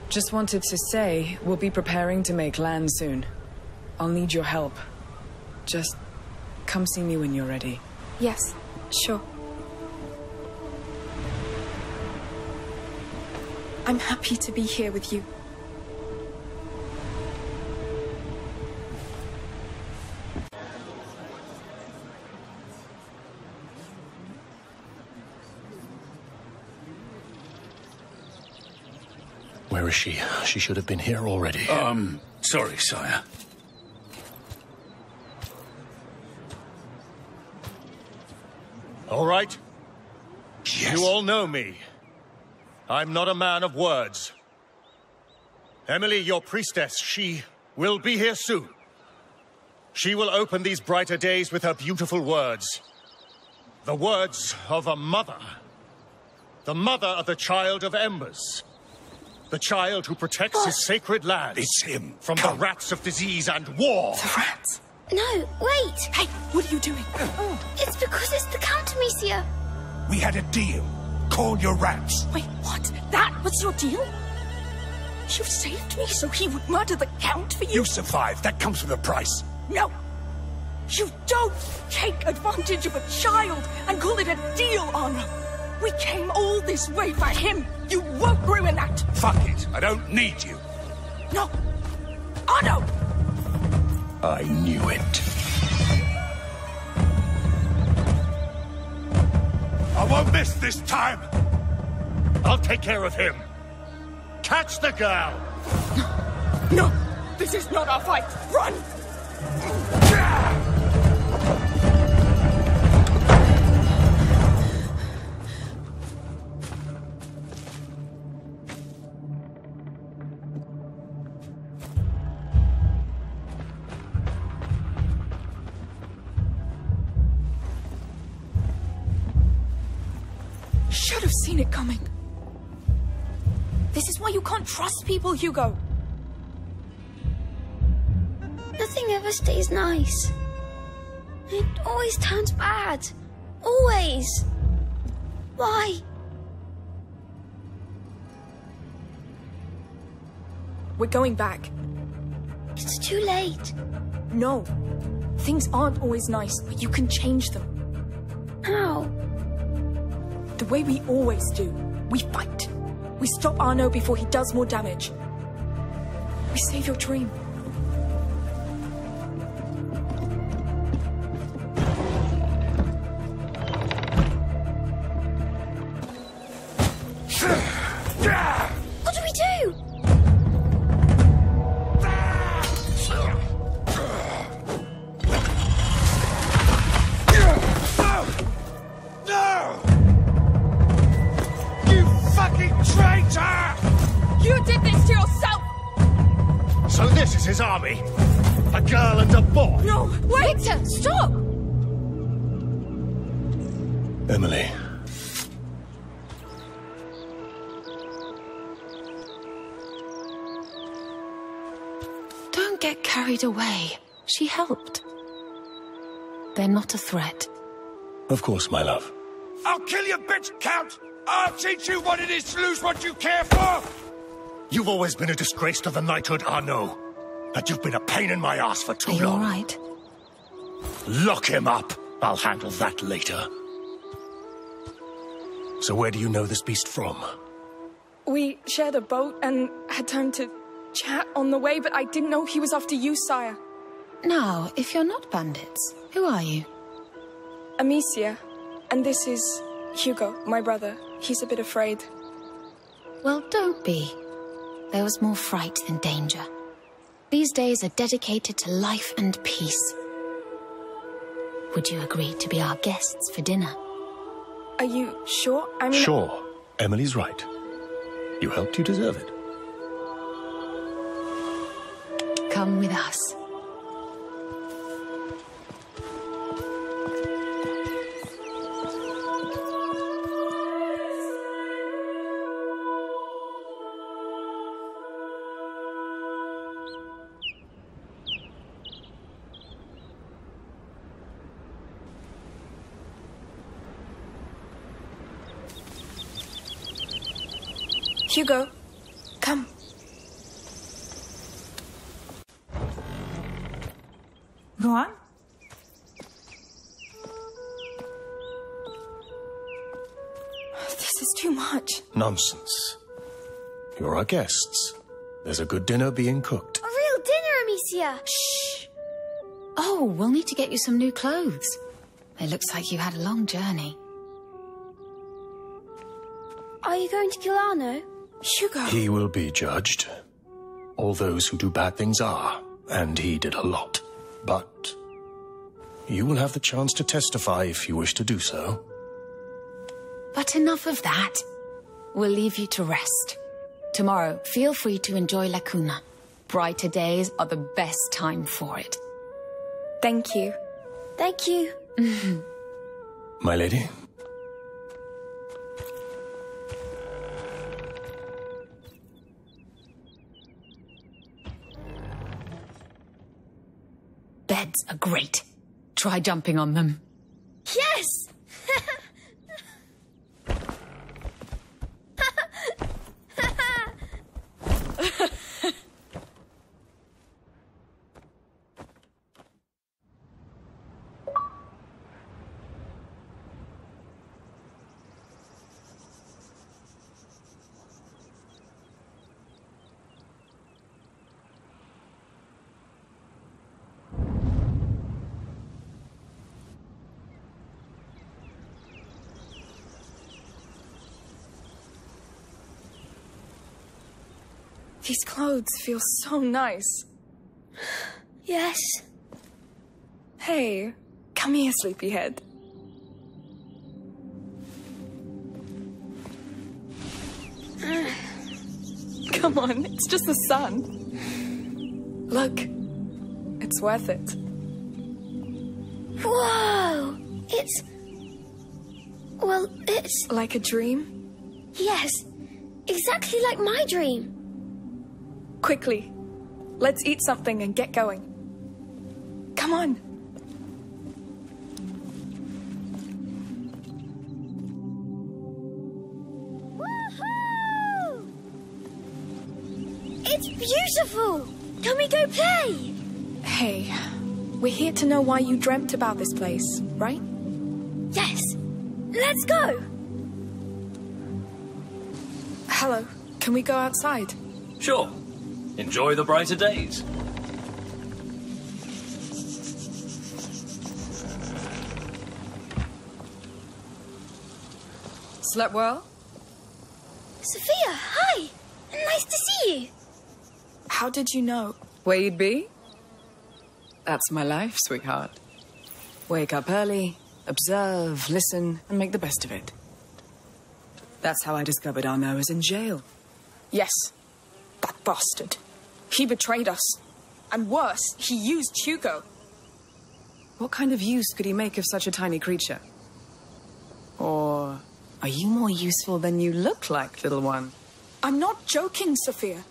Just wanted to say, we'll be preparing to make land soon. I'll need your help. Just come see me when you're ready. Yes, sure. I'm happy to be here with you. Where is she? She should have been here already. Um, sorry, sire. All right? Yes. You all know me. I'm not a man of words. Emilie, your priestess, she will be here soon. She will open these brighter days with her beautiful words. The words of a mother. The mother of the child of embers. The child who protects his sacred land. It's him. From the rats of disease and war. The rats? No, wait! Hey, what are you doing? Oh. It's because it's the Count Amicia. We had a deal. Call your rats. Wait, what? That was your deal? You saved me so he would murder the Count for you? You survived. That comes with a price. No! You don't take advantage of a child and call it a deal, Arnaud! We came all this way for him! You won't ruin that! Fuck it. I don't need you. No! Oh, Arnaud! I knew it. I won't miss this time! I'll take care of him. Catch the girl! No. No! This is not our fight! Run! Can't trust people, Hugo. Nothing ever stays nice. It always turns bad. Always. Why? We're going back. It's too late. No. Things aren't always nice, but you can change them. How? The way we always do. We fight. We stop Arnaud before he does more damage. We save your dream. Get carried away. She helped. They're not a threat. Of course, my love. I'll kill you, bitch, Count! I'll teach you what it is to lose what you care for! You've always been a disgrace to the knighthood, Arnaud. And you've been a pain in my ass for too Are you long. all right? Lock him up. I'll handle that later. So where do you know this beast from? We shared a boat and had time to chat on the way, but I didn't know he was after you, sire. Now, if you're not bandits, who are you? Amicia. And this is Hugo, my brother. He's a bit afraid. Well, don't be. There was more fright than danger. These days are dedicated to life and peace. Would you agree to be our guests for dinner? Are you sure? I mean, Sure. Emilie's right. You helped, you deserve it. Come with us. Hugo, come. Go on. This is too much. Nonsense. You're our guests. There's a good dinner being cooked. A real dinner, Amicia. Shh. Oh, we'll need to get you some new clothes. It looks like you had a long journey. Are you going to kill Arnaud? Hugo. He will be judged. All those who do bad things are, and he did a lot. But you will have the chance to testify if you wish to do so. But enough of that. We'll leave you to rest. Tomorrow, feel free to enjoy La Cuna. Brighter days are the best time for it. Thank you. Thank you. My lady, Beds are great. Try jumping on them. Yes! These clothes feel so nice. Yes. Hey, come here, sleepyhead. Uh. Come on, it's just the sun. Look, it's worth it. Whoa! It's. Well, it's. Like a dream? Yes, exactly like my dream. Quickly, let's eat something and get going. Come on. Woohoo It's beautiful! Can we go play? Hey, we're here to know why you dreamt about this place, right? Yes. Let's go! Hello, can we go outside? Sure. Enjoy the brighter days. Slept well? Sophia, hi! Nice to see you. How did you know? Where you'd be? That's my life, sweetheart. Wake up early, observe, listen, and make the best of it. That's how I discovered Arnaud was in jail. Yes. That bastard. He betrayed us. And worse, he used Hugo. What kind of use could he make of such a tiny creature? Or are you more useful than you look like, little one? I'm not joking, Sophia.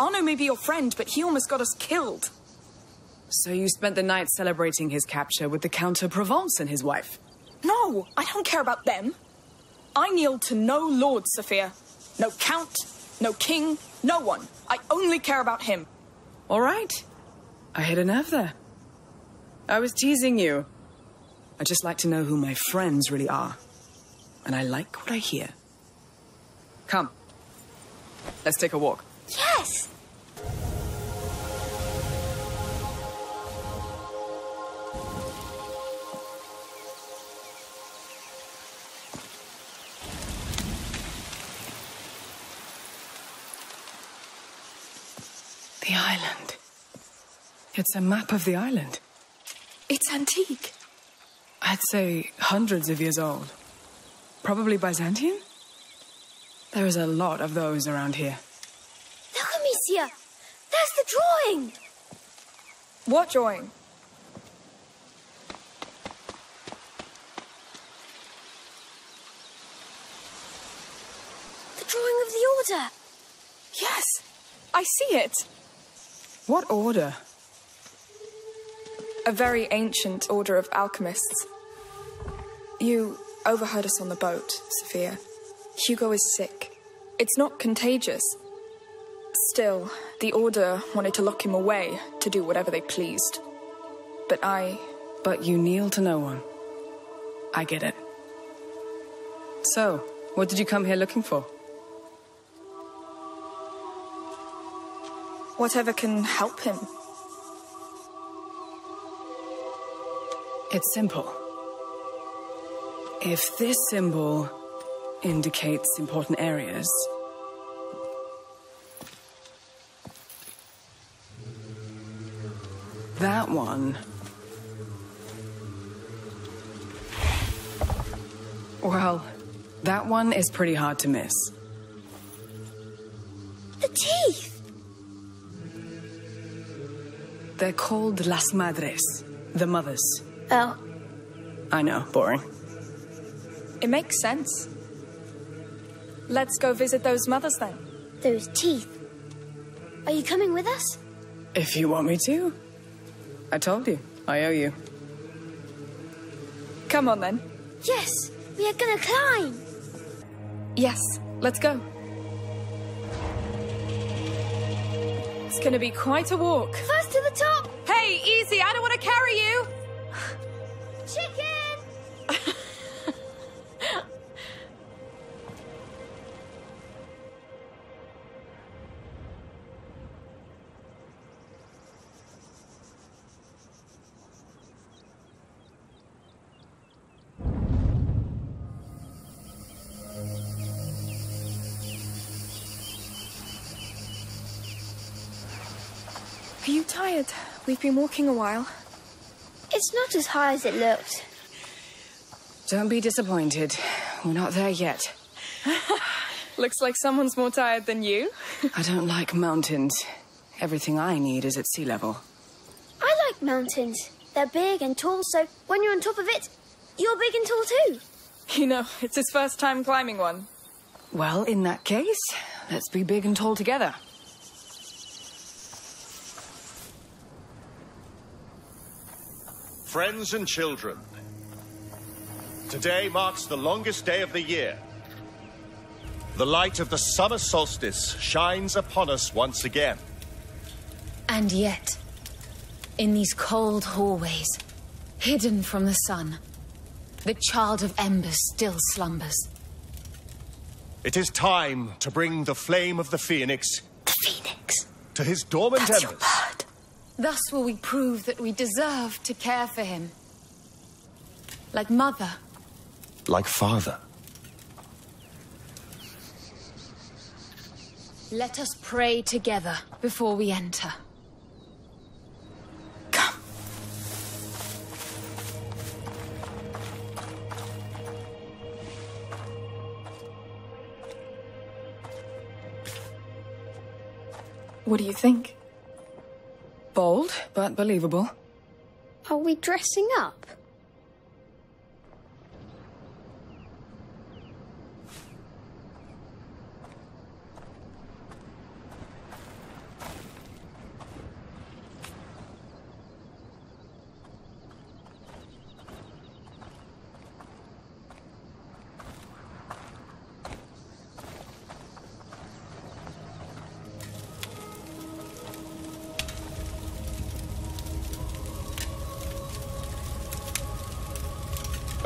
Arnaud may be your friend, but he almost got us killed. So you spent the night celebrating his capture with the Count of Provence and his wife? No, I don't care about them. I kneel to no lord, Sophia. No count, no king, no one. I only care about him. All right. I hit a nerve there. I was teasing you. I just like to know who my friends really are. And I like what I hear. Come. Let's take a walk. Yes! It's a map of the island. It's antique. I'd say hundreds of years old. Probably Byzantine? There is a lot of those around here. Look, Amicia! There's the drawing! What drawing? The drawing of the Order! Yes! I see it! What order? A very ancient order of alchemists. You overheard us on the boat, Sophia. Hugo is sick. It's not contagious. Still, the Order wanted to lock him away to do whatever they pleased. But I. But you kneel to no one. I get it. So, what did you come here looking for? Whatever can help him. It's simple. If this symbol indicates important areas, that one. Well, that one is pretty hard to miss. The teeth! They're called Las Madres, the mothers. Oh. I know, boring. It makes sense. Let's go visit those mothers then. Those teeth. Are you coming with us? If you want me to. I told you, I owe you. Come on then. Yes, we are gonna climb. Yes, let's go. It's gonna be quite a walk. First to the top! Hey, easy, I don't want to carry you! Been walking a while. It's not as high as it looks. Don't be disappointed. We're not there yet. Looks like someone's more tired than you. I don't like mountains. Everything I need is at sea level. I like mountains. They're big and tall, so when you're on top of it, you're big and tall too. You know, it's his first time climbing one. Well, in that case, let's be big and tall together. Friends and children, today marks the longest day of the year. The light of the summer solstice shines upon us once again. And yet, in these cold hallways, hidden from the sun, the child of embers still slumbers. It is time to bring the flame of the phoenix. The phoenix? To his dormant That's embers. Thus will we prove that we deserve to care for him. Like mother. Like father. Let us pray together before we enter. What do you think? Bold, but believable. Are we dressing up?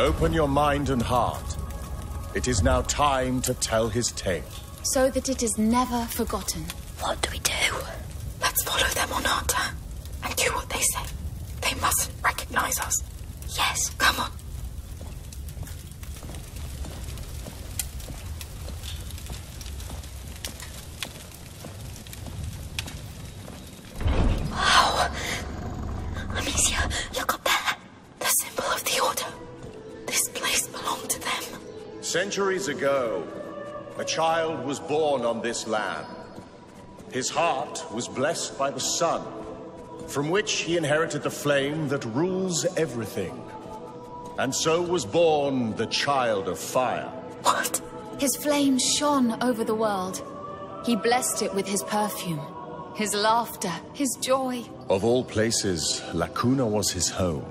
Open your mind and heart. It is now time to tell his tale. So that it is never forgotten. What do we do? Let's follow them or not, and do what they say. They mustn't recognize us. Yes. Centuries ago, a child was born on this land. His heart was blessed by the sun, from which he inherited the flame that rules everything. And so was born the child of fire. What? His flame shone over the world. He blessed it with his perfume, his laughter, his joy. Of all places, La Cuna was his home.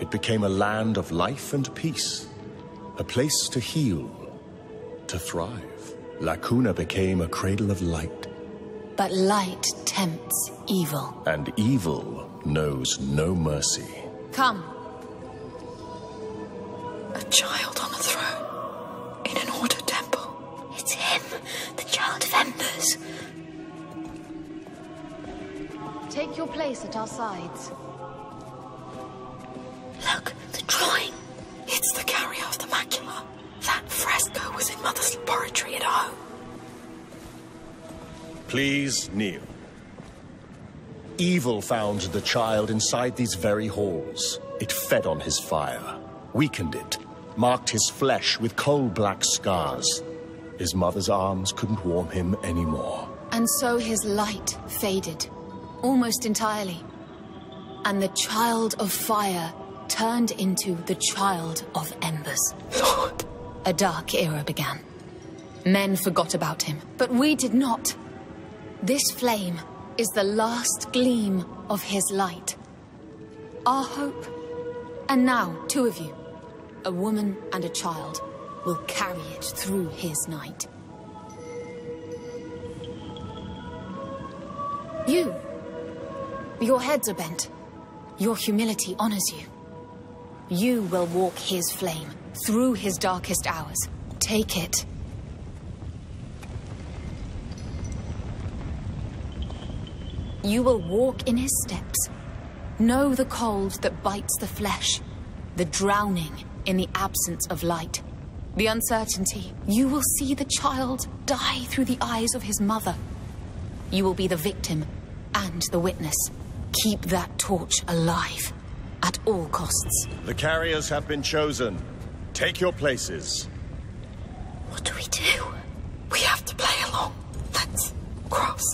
It became a land of life and peace, a place to heal, to thrive. La Cuna became a cradle of light, But light tempts evil. and evil knows no mercy. Come, A child on a throne. In an Order temple. It's him, the child of embers. take your place at our sides. Look, the drawing. It's the carrier of the macula. That fresco was in Mother's laboratory at home. Please kneel. Evil found the child inside these very halls. It fed on his fire, weakened it, marked his flesh with coal black scars. His mother's arms couldn't warm him anymore. And so his light faded, almost entirely. And the child of fire turned into the child of embers. Lord! A dark era began. Men forgot about him, but we did not. This flame is the last gleam of his light. Our hope. And now, two of you, a woman and a child, will carry it through his night. You. Your heads are bent. Your humility honors you. You will walk his flame through his darkest hours. Take it. You will walk in his steps. Know the cold that bites the flesh, the drowning in the absence of light, the uncertainty. You will see the child die through the eyes of his mother. You will be the victim, and the witness. Keep that torch alive at all costs. The carriers have been chosen. Take your places. What do we do? We have to play along. Let's cross.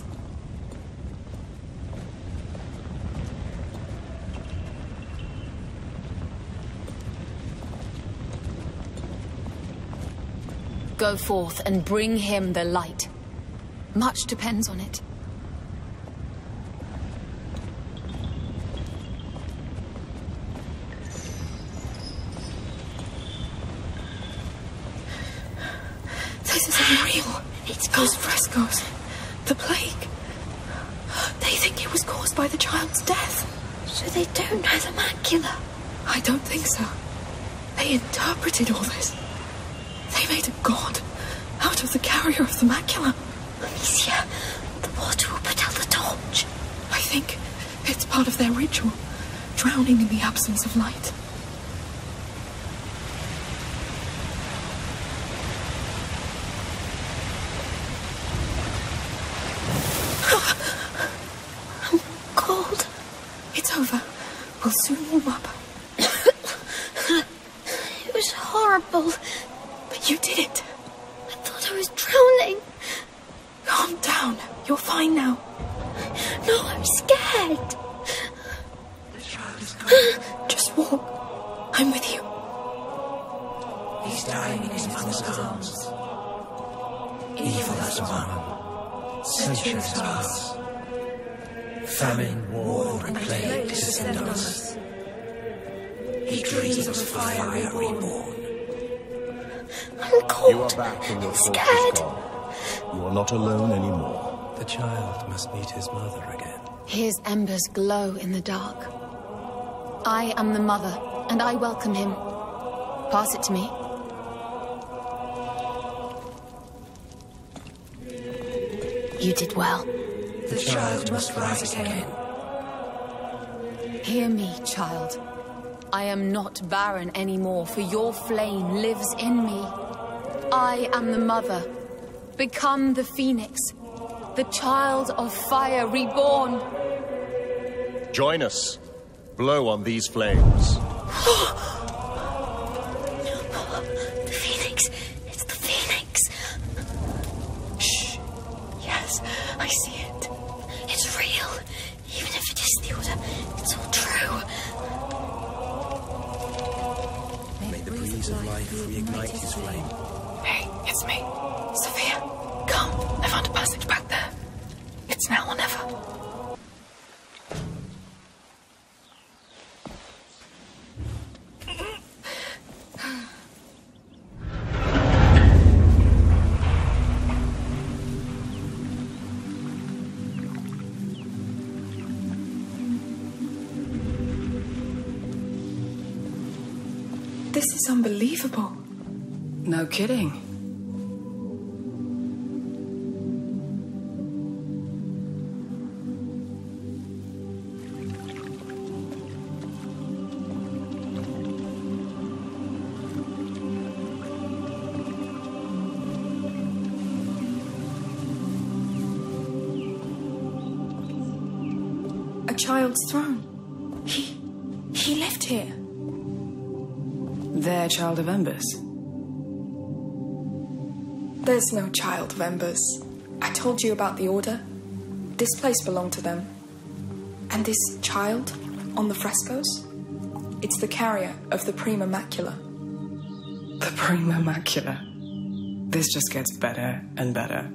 Go forth and bring him the light. Much depends on it. This isn't real. It's those frescoes. The plague. They think it was caused by the child's death. So they don't know the macula. I don't think so. They interpreted all this. They made a god out of the carrier of the macula. Amicia, the water will put out the torch. I think it's part of their ritual, drowning in the absence of light. His embers glow in the dark. I am the mother, and I welcome him. Pass it to me. You did well. The child must rise again. Hear me, child. I am not barren anymore, for your flame lives in me. I am the mother. Become the phoenix, the child of fire reborn. Join us. Blow on these flames. The phoenix. It's the phoenix. Shh. Yes, I see it. It's real. Even if it is the order, it's all true. May the breeze of life reignite his flame. Hey, it's me. Sophia, come. I found a passage back there. It's now or never. Unbelievable. No kidding. Of embers. There's no child of embers. I told you about the order. This place belonged to them. And this child on the frescoes? It's the carrier of the Prima Macula. The Prima Macula. This just gets better and better.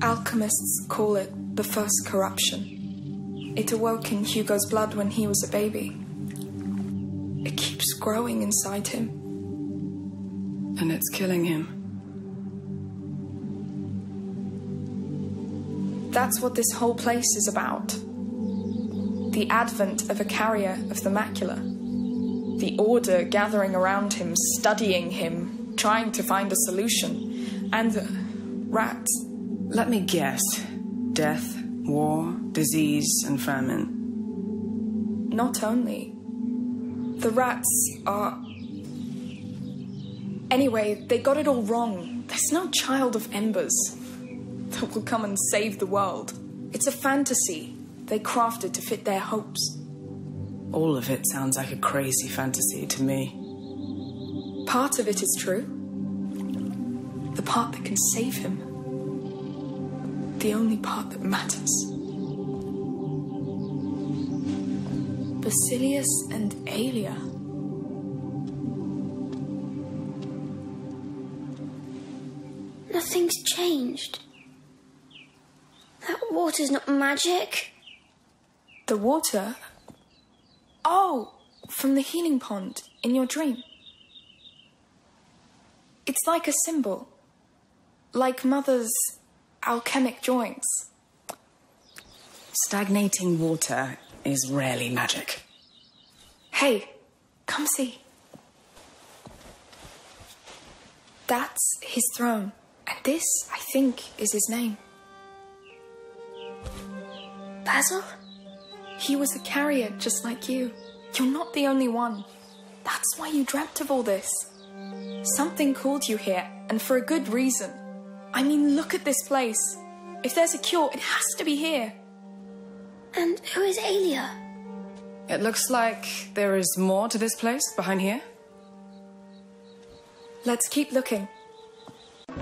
Alchemists call it the first corruption. It awoke in Hugo's blood when he was a baby. Growing inside him. And it's killing him. That's what this whole place is about. The advent of a carrier of the macula. The order gathering around him, studying him, trying to find a solution. And the rats. Let me guess. Death, war, disease, and famine. Not only. The rats are. Anyway, they got it all wrong. There's no child of embers that will come and save the world. It's a fantasy they crafted to fit their hopes. All of it sounds like a crazy fantasy to me. Part of it is true. The part that can save him. The only part that matters. Basilius and Aelia. Nothing's changed. That water's not magic. The water? Oh, from the healing pond in your dream. It's like a symbol. Like Mother's alchemic joints. Stagnating water is rarely magic. Hey, come see. That's his throne. And this, I think, is his name. Basil? He was a carrier just like you. You're not the only one. That's why you dreamt of all this. Something called you here, and for a good reason. I mean, look at this place. If there's a cure, it has to be here. And who is Aelia? It looks like there is more to this place behind here. Let's keep looking.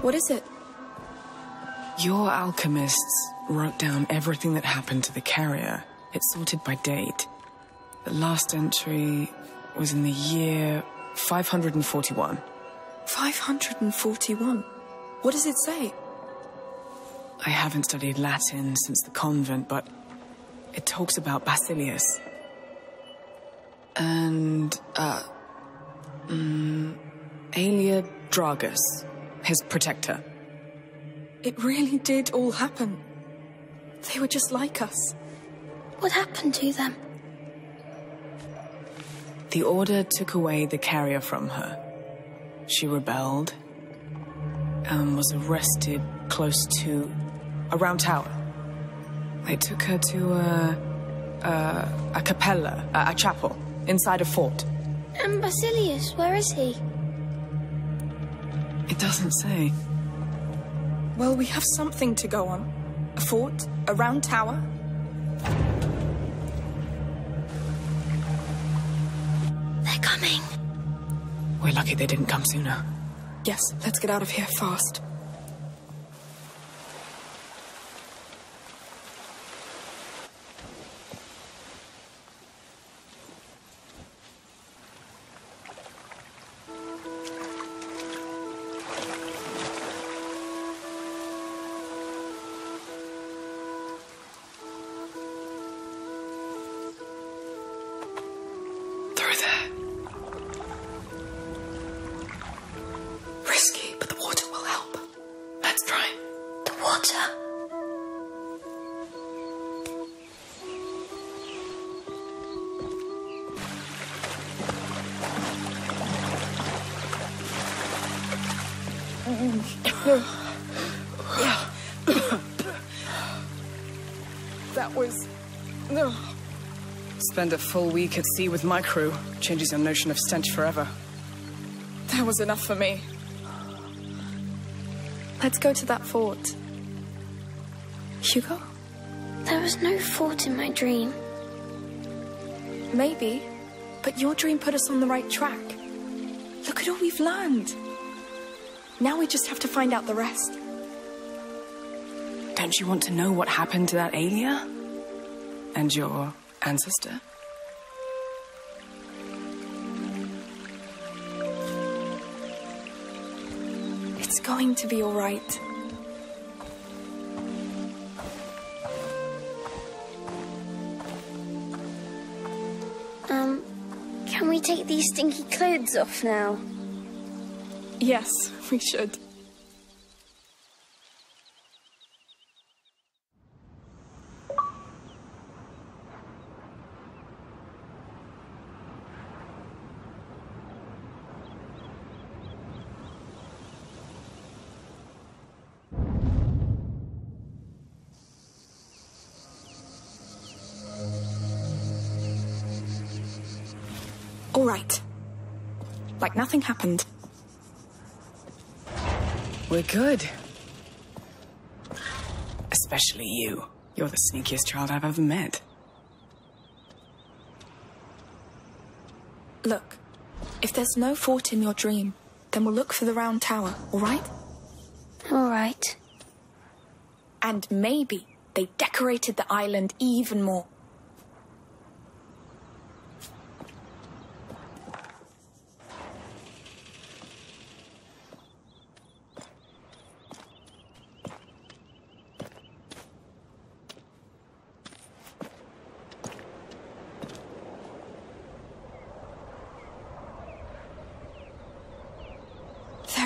What is it? Your alchemists wrote down everything that happened to the carrier. It's sorted by date. The last entry was in the year 541. 541? What does it say? I haven't studied Latin since the convent, but it talks about Basilius. And, uh, um, Aelia Dragus, his protector. It really did all happen. They were just like us. What happened to them? The Order took away the carrier from her. She rebelled and was arrested close to a round tower. They took her to a, a, a capella, a, a chapel, inside a fort. And Basilius, where is he? It doesn't say. Well, we have something to go on. A fort, a round tower. They're coming. We're lucky they didn't come sooner. Yes, let's get out of here fast. That was. No. Spend a full week at sea with my crew. Changes your notion of stench forever. That was enough for me. Let's go to that fort. Hugo? There was no fort in my dream. Maybe, but your dream put us on the right track. Look at all we've learned. Now we just have to find out the rest. Don't you want to know what happened to that Aelia? And your ancestor? It's going to be all right. Um, can we take these stinky clothes off now? Yes, we should. All right. Like nothing happened. We're good. Especially you. You're the sneakiest child I've ever met. Look, if there's no fort in your dream, then we'll look for the round tower, all right? All right. And maybe they decorated the island even more.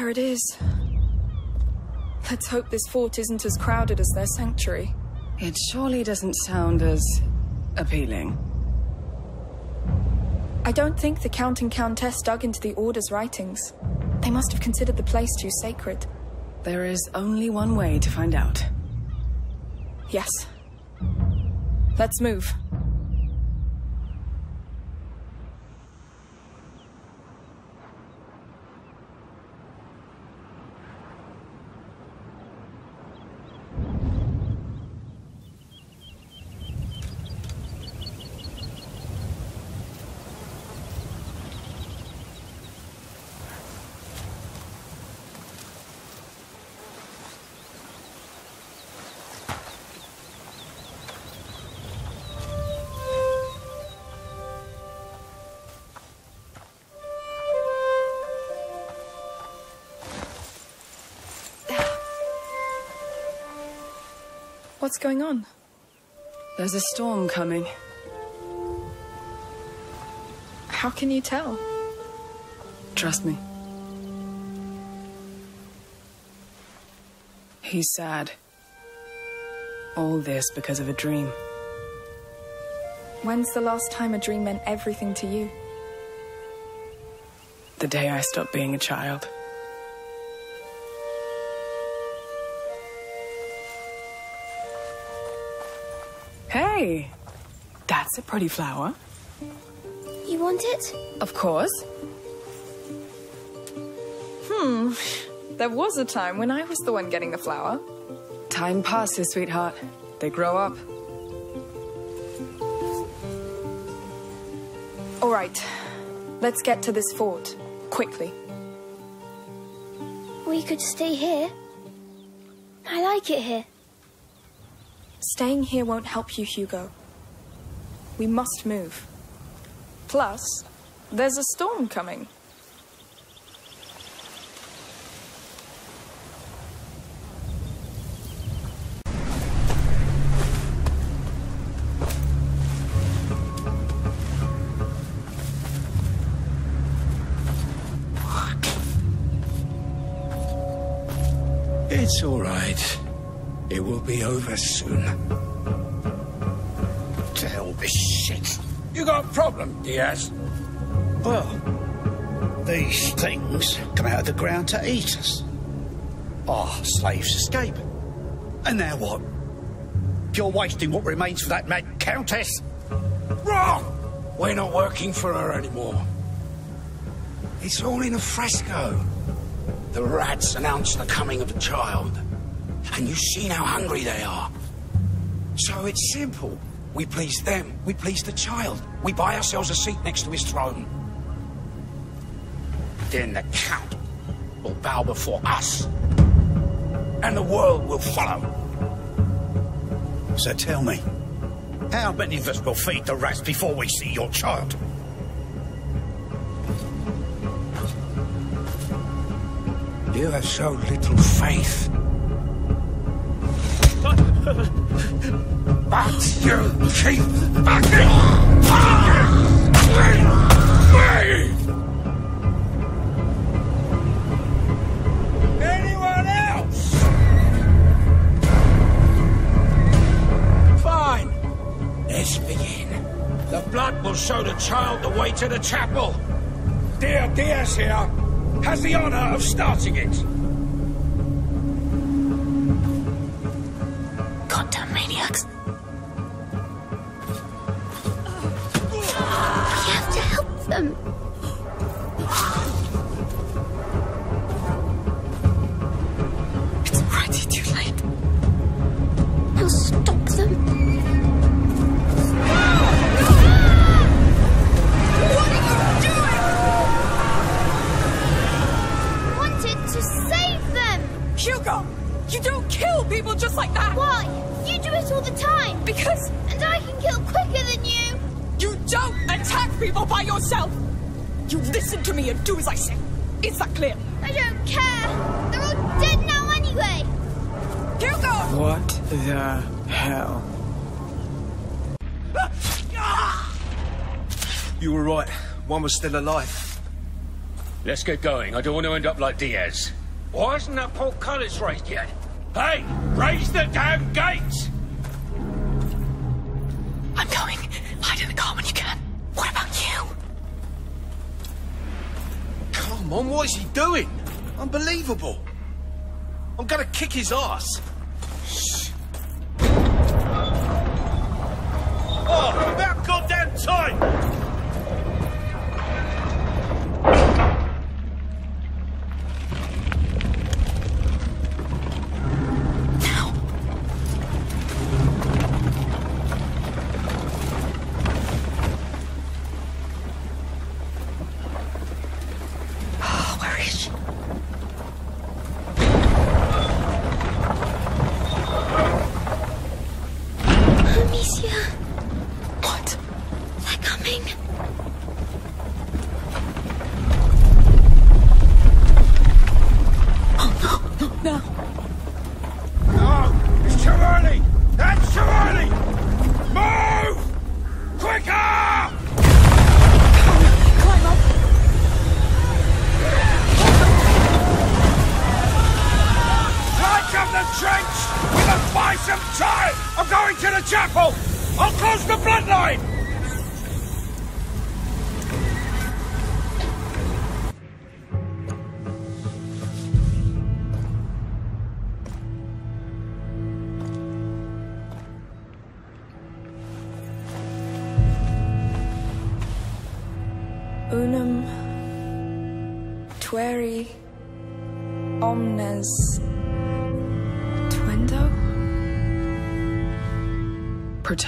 There it is. Let's hope this fort isn't as crowded as their sanctuary. It surely doesn't sound as appealing. I don't think the Count and Countess dug into the Order's writings. They must have considered the place too sacred. There is only one way to find out. Yes. Let's move. What's going on? There's a storm coming. How can you tell? Trust me. He's sad. All this because of a dream. When's the last time a dream meant everything to you? The day I stopped being a child. Hey, that's a pretty flower. You want it? Of course. Hmm. There was a time when I was the one getting the flower. Time passes, sweetheart. They grow up. All right. Let's get to this fort. Quickly. We could stay here. I like it here. Staying here won't help you, Hugo. We must move. Plus, there's a storm coming. Be over soon. To hell with this shit. You got a problem, Diaz? Well, these things come out of the ground to eat us. Our slaves escape. And now what? You're wasting what remains for that mad countess? Wrong! We're not working for her anymore. It's all in a fresco. The rats announced the coming of a child. And you've seen how hungry they are. So it's simple. We please them, we please the child. We buy ourselves a seat next to his throne. Then the Count will bow before us. And the world will follow. So tell me, how many of us will feed the rats before we see your child? You have so little faith. But you keep backing Anyone else? Fine. Let's begin. The blood will show the child the way to the chapel. Dear Diaz here has the honor of starting it. Was still alive. Let's get going. I don't want to end up like Diaz. Why isn't that portcullis raised yet? Hey, raise the damn gates! I'm going. Hide in the car when you can. What about you? Come on, what is he doing? Unbelievable. I'm gonna kick his ass.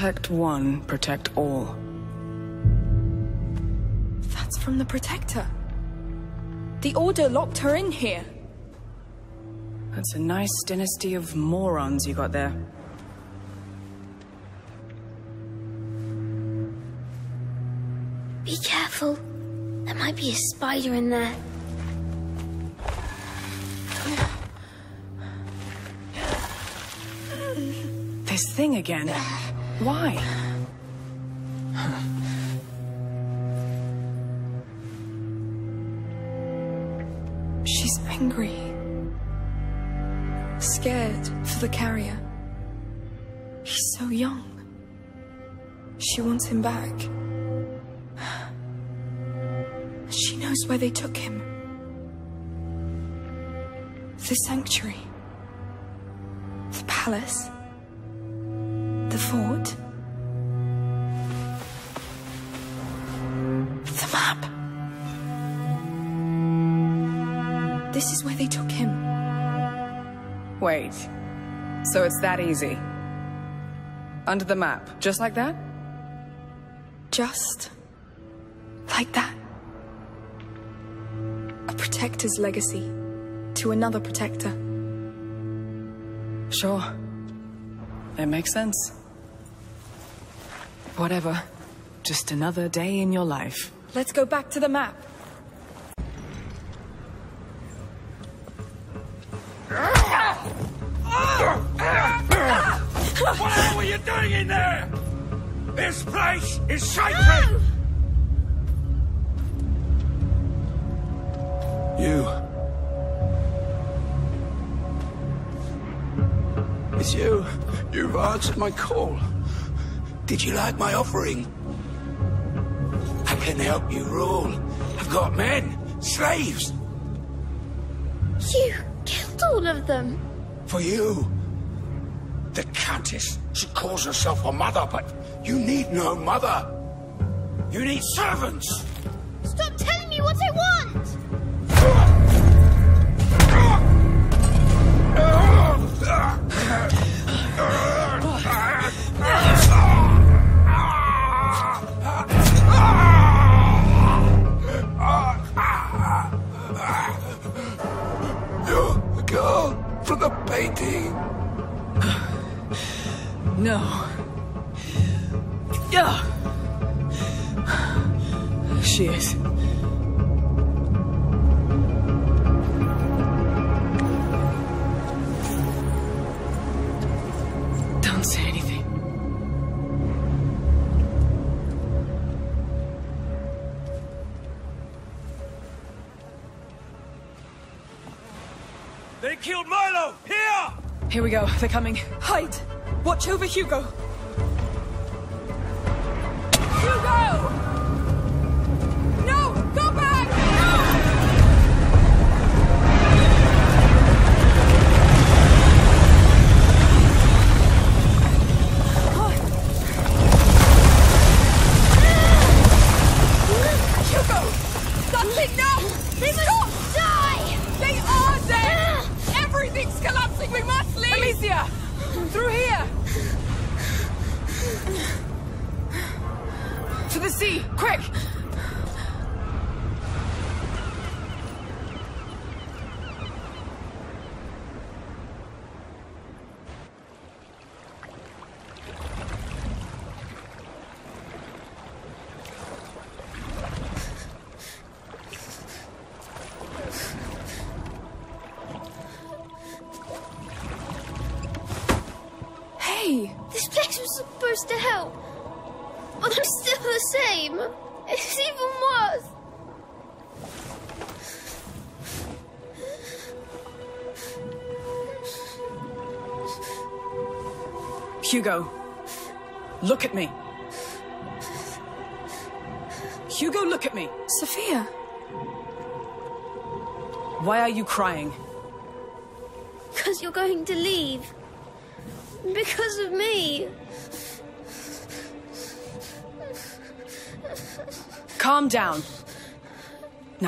Protect one, protect all. That's from the Protector. The Order locked her in here. That's a nice dynasty of morons you got there. Be careful. There might be a spider in there. This thing again. Why? She's angry. Scared for the carrier. He's so young. She wants him back. She knows where they took him. The sanctuary. The palace. The fort. The map. This is where they took him. Wait. So it's that easy? Under the map, just like that? Just like that. A protector's legacy to another protector. Sure. It makes sense. Whatever. Just another day in your life. Let's go back to the map. What the were you doing in there? This place is sacred! You. It's you. You've answered my call. Did you like my offering? I can help you rule. I've got men, slaves. You killed all of them. For you. The Countess. She calls herself a mother, but you need no mother. You need servants. They're coming. Hide! Watch over Hugo! Hugo!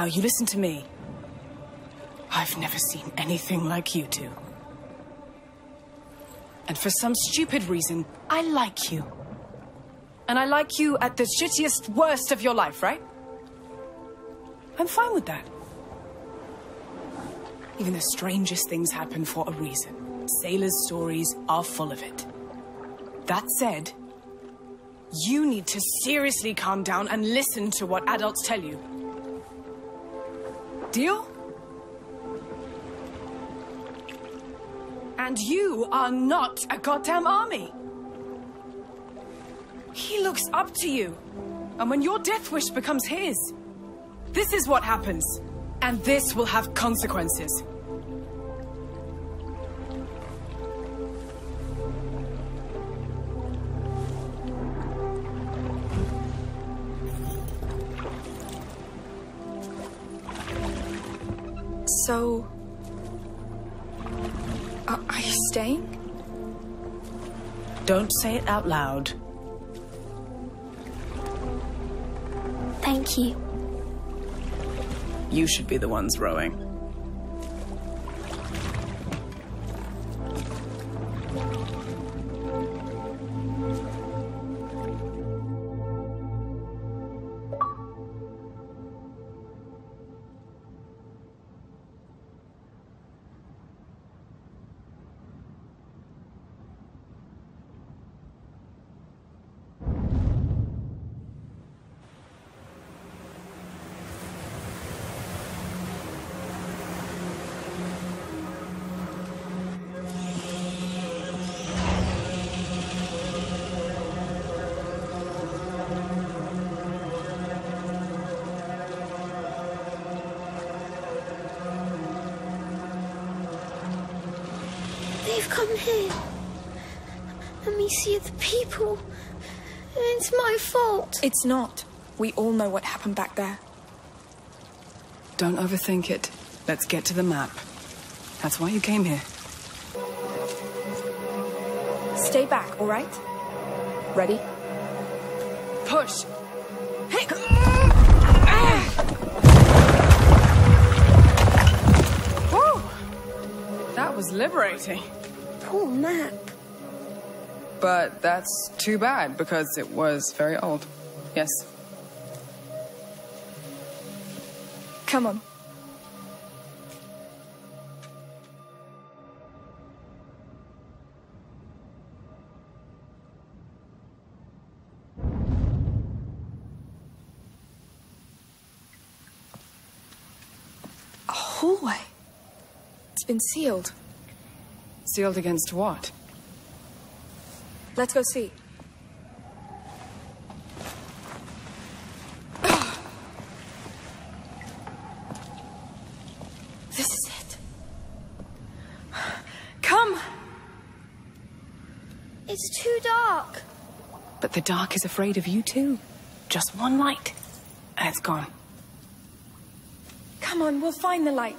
Now you listen to me. I've never seen anything like you two. And for some stupid reason, I like you. And I like you at the shittiest, worst of your life, right? I'm fine with that. Even the strangest things happen for a reason. Sailors' stories are full of it. That said, you need to seriously calm down and listen to what adults tell you. Deal? And you are not a goddamn army. He looks up to you. And when your death wish becomes his, this is what happens. And this will have consequences. So. Are, are you staying? Don't say it out loud. Thank you. You should be the ones rowing. Come here. Let me see the people. It's my fault. It's not. We all know what happened back there. Don't overthink it. Let's get to the map. That's why you came here. Stay back, all right? Ready? Push! Hey! Whew! That was liberating cool map. But that's too bad because it was very old. Yes. Come on. A hallway. It's been sealed. Sealed against what? Let's go see. This is it. Come! It's too dark. But the dark is afraid of you too. Just one light, and it's gone. Come on, we'll find the light.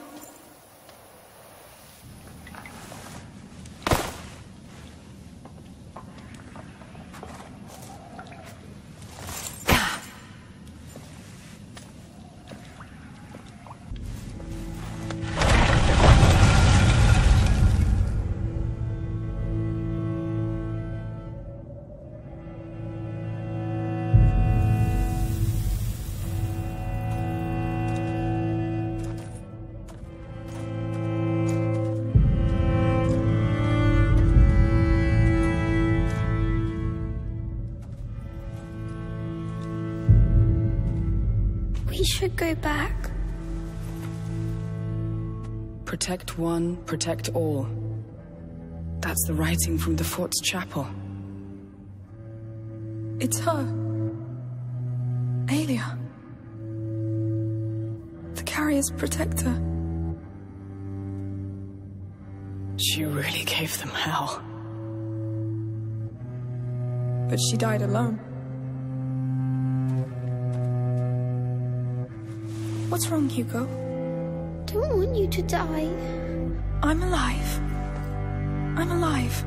Protect one, protect all. That's the writing from the fort's chapel. It's her. Aelia. The carrier's protector. She really gave them hell. But she died alone. What's wrong, Hugo? Don't want you to die. I'm alive. I'm alive.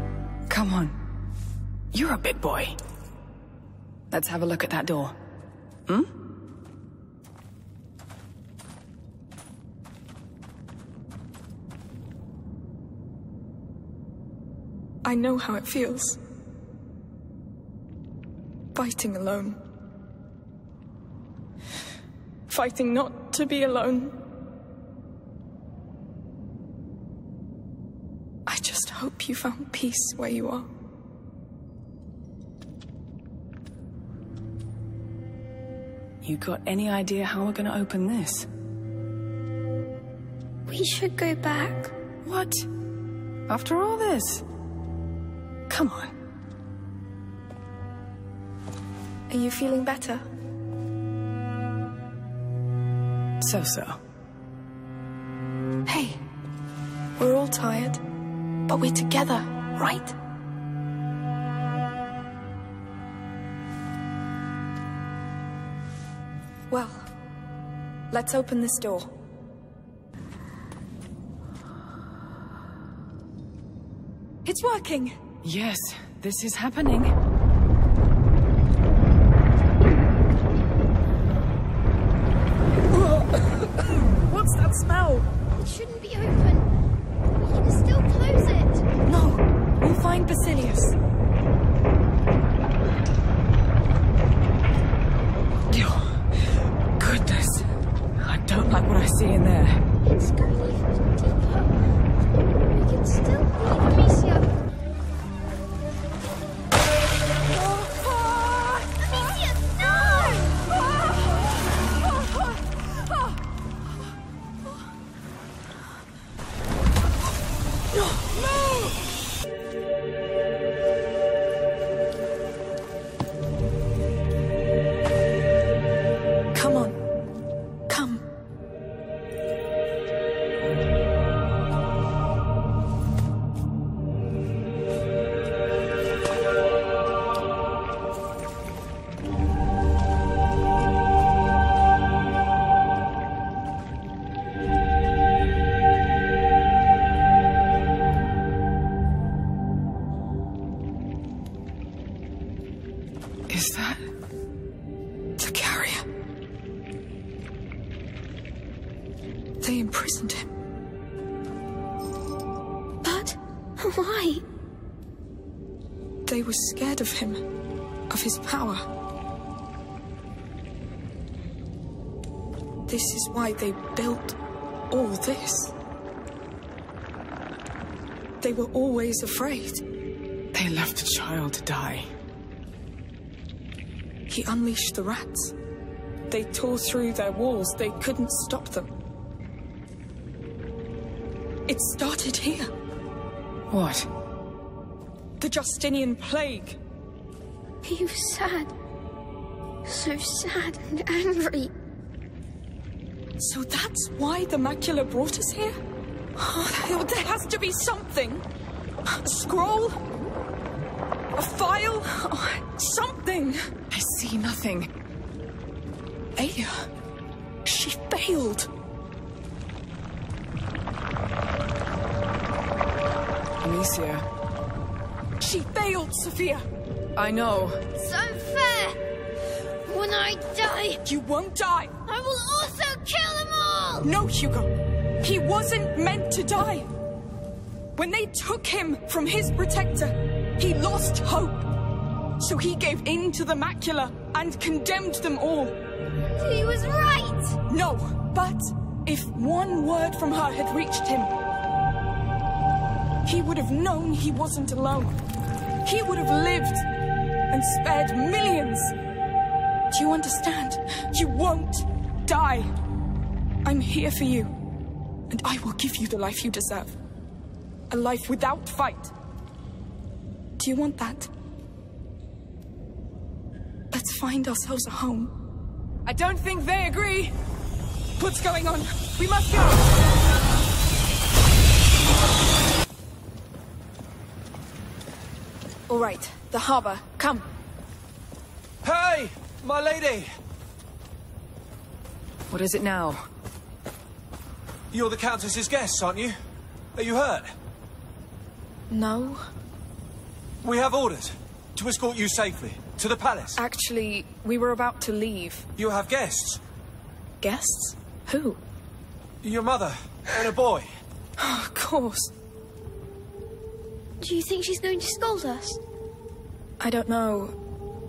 Come on. You're a big boy. Let's have a look at that door. Hmm? I know how it feels. Fighting alone. Fighting not to be alone. I just hope you found peace where you are. You got any idea how we're gonna open this? We should go back. What? After all this? Come on. Are you feeling better? So-so. Hey, we're all tired, but we're together, right? Well, let's open this door. It's working! Yes, this is happening. Were scared of him, of his power. This is why they built all this. They were always afraid. They left a child to die. He unleashed the rats. They tore through their walls. They couldn't stop them. It started here. What? The Justinian plague. He was sad. So sad and angry. So that's why the macula brought us here? Oh, there has to be something. A scroll? A file? Oh, something. I see nothing. Aelia. She failed. Amicia. She failed, Sophia. I know. It's unfair. When I die, You won't die. I will also kill them all. No, Hugo. He wasn't meant to die. When they took him from his protector, he lost hope. So he gave in to the macula and condemned them all. He was right. No, but if one word from her had reached him, he would have known he wasn't alone. He would have lived and spared millions. Do you understand? You won't die. I'm here for you, and I will give you the life you deserve. A life without fight. Do you want that? Let's find ourselves a home. I don't think they agree. What's going on? We must go. All right, the harbor. Come. Hey, my lady! What is it now? You're the Countess's guests, aren't you? Are you hurt? No. We have orders to escort you safely to the palace. Actually, we were about to leave. You have guests. Guests? Who? Your mother and a boy. of course. Do you think she's going to scold us? I don't know.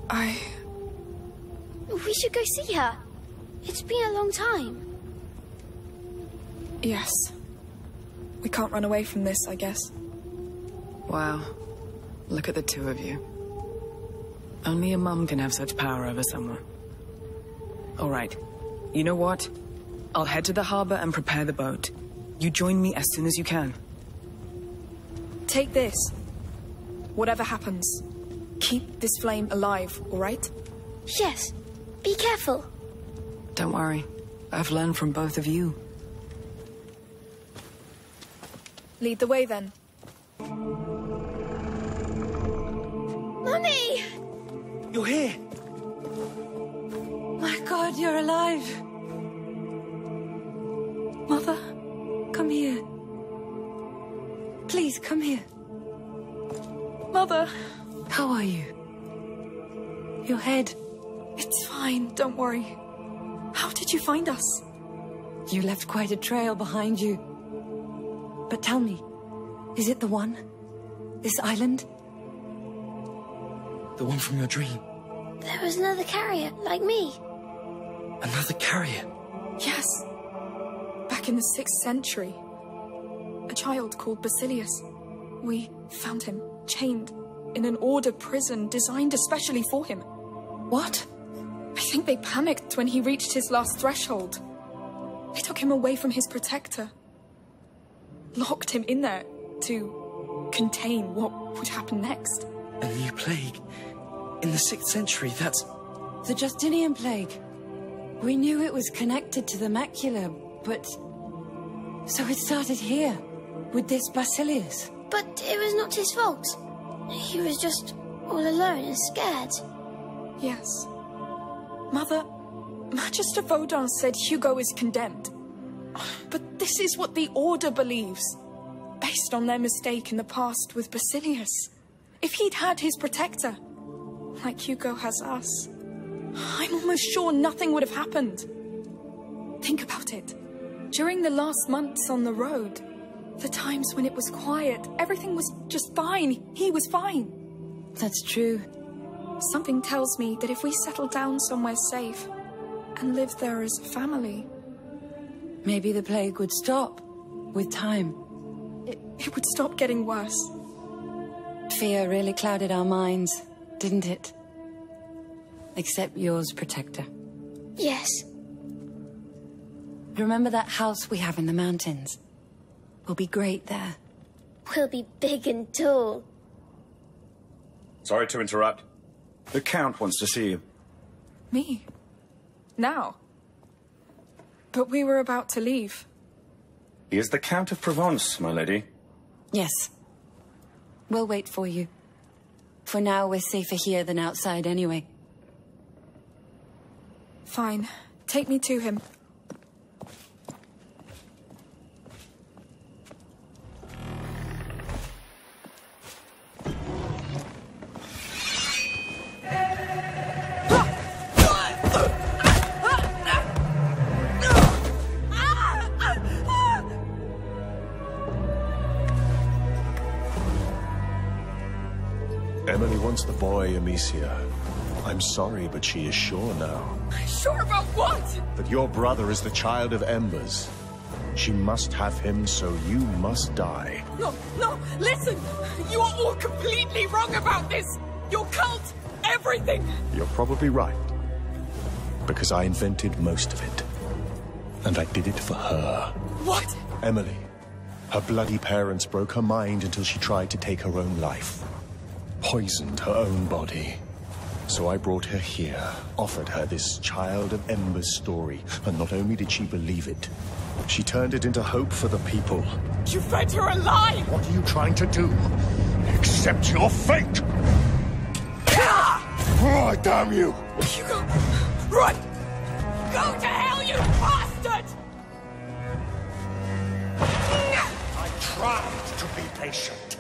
I. We should go see her. It's been a long time. Yes. We can't run away from this, I guess. Wow. Look at the two of you. Only a mum can have such power over someone. All right. You know what? I'll head to the harbor and prepare the boat. You join me as soon as you can. Take this. Whatever happens, keep this flame alive, all right? Yes. Be careful. Don't worry. I've learned from both of you. Lead the way then. Mummy! You're here. My god, you're alive. Mother, come here. Please, come here. Mother! How are you? Your head. It's fine, don't worry. How did you find us? You left quite a trail behind you. But tell me, is it the one? This island? The one from your dream. There was another carrier, like me. Another carrier. Yes. Back in the 6th century. A child called Basilius. We found him, chained, in an order prison designed especially for him. What? I think they panicked when he reached his last threshold. They took him away from his protector. Locked him in there to contain what would happen next. A new plague. In the 6th century, that's... The Justinian plague. We knew it was connected to the macula, but... So it started here, with this Basilius. But it was not his fault. He was just all alone and scared. Yes. Mother, Magister Vaudin said Hugo is condemned. But this is what the Order believes, based on their mistake in the past with Basilius. If he'd had his protector, like Hugo has us, I'm almost sure nothing would have happened. Think about it. During the last months on the road, the times when it was quiet, everything was just fine. He was fine. That's true. Something tells me that if we settle down somewhere safe and live there as a family, Maybe the plague would stop, with time. it, it would stop getting worse. Fear really clouded our minds, didn't it? Except yours, Protector. Yes. Remember that house we have in the mountains? We'll be great there. We'll be big and tall. Sorry to interrupt. The Count wants to see you. Me? Now? But we were about to leave. He is the Count of Provence, my lady. Yes. We'll wait for you. For now, we're safer here than outside anyway. Fine. Take me to him. Boy, Amicia. I'm sorry, but she is sure now Sure about what? that your brother is the child of Embers. She must have him, so you must die. No, no, listen! You are all completely wrong about this! Your cult, everything! You're probably right. Because I invented most of it. And I did it for her. What? Emilie. Her bloody parents broke her mind until she tried to take her own life. Poisoned her own body. So I brought her here, offered her this Child of Embers story, and not only did she believe it, she turned it into hope for the people. You fed her alive! What are you trying to do? Accept your fate! Ah! Oh, damn you! Hugo, run! Go to hell, you bastard! I tried to be patient.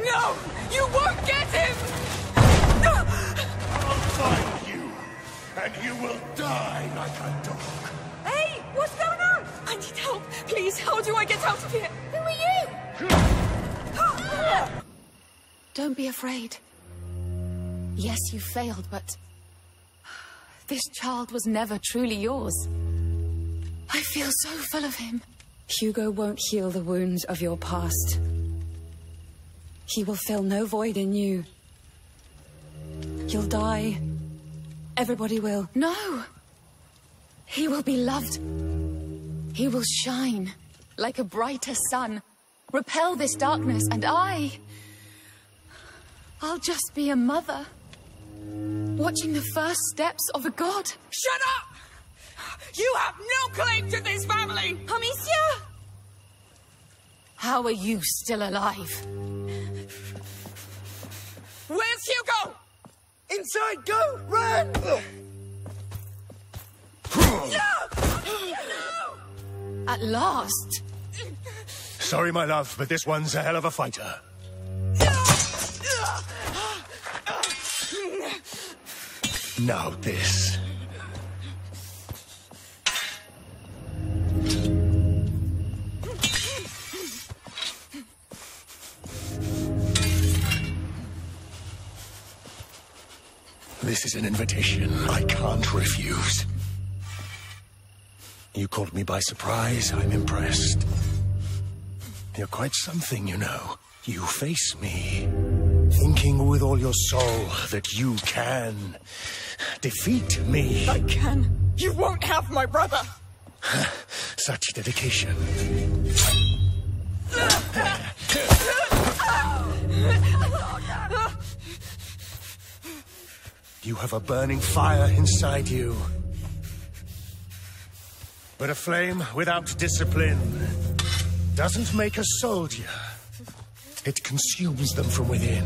No, no! You won't get him! I'll find you, and you will die like a dog. Hey, what's going on? I need help. Please, how do I get out of here? Who are you? Don't be afraid. Yes, you failed, but... This child was never truly yours. I feel so full of him. Hugo won't heal the wounds of your past. He will fill no void in you. You'll die. Everybody will. No! He will be loved. He will shine like a brighter sun, repel this darkness, and I... I'll just be a mother, watching the first steps of a god. Shut up! You have no claim to this family! Amicia! How are you still alive? Where's Hugo? Inside, go! Run! no! At last! Sorry, my love, but this one's a hell of a fighter. Now this. This is an invitation I can't refuse. You caught me by surprise. I'm impressed. You're quite something, you know. You face me, thinking with all your soul that you can defeat me. I can. You won't have my brother. Such dedication. Oh, You have a burning fire inside you. But a flame without discipline doesn't make a soldier. It consumes them from within.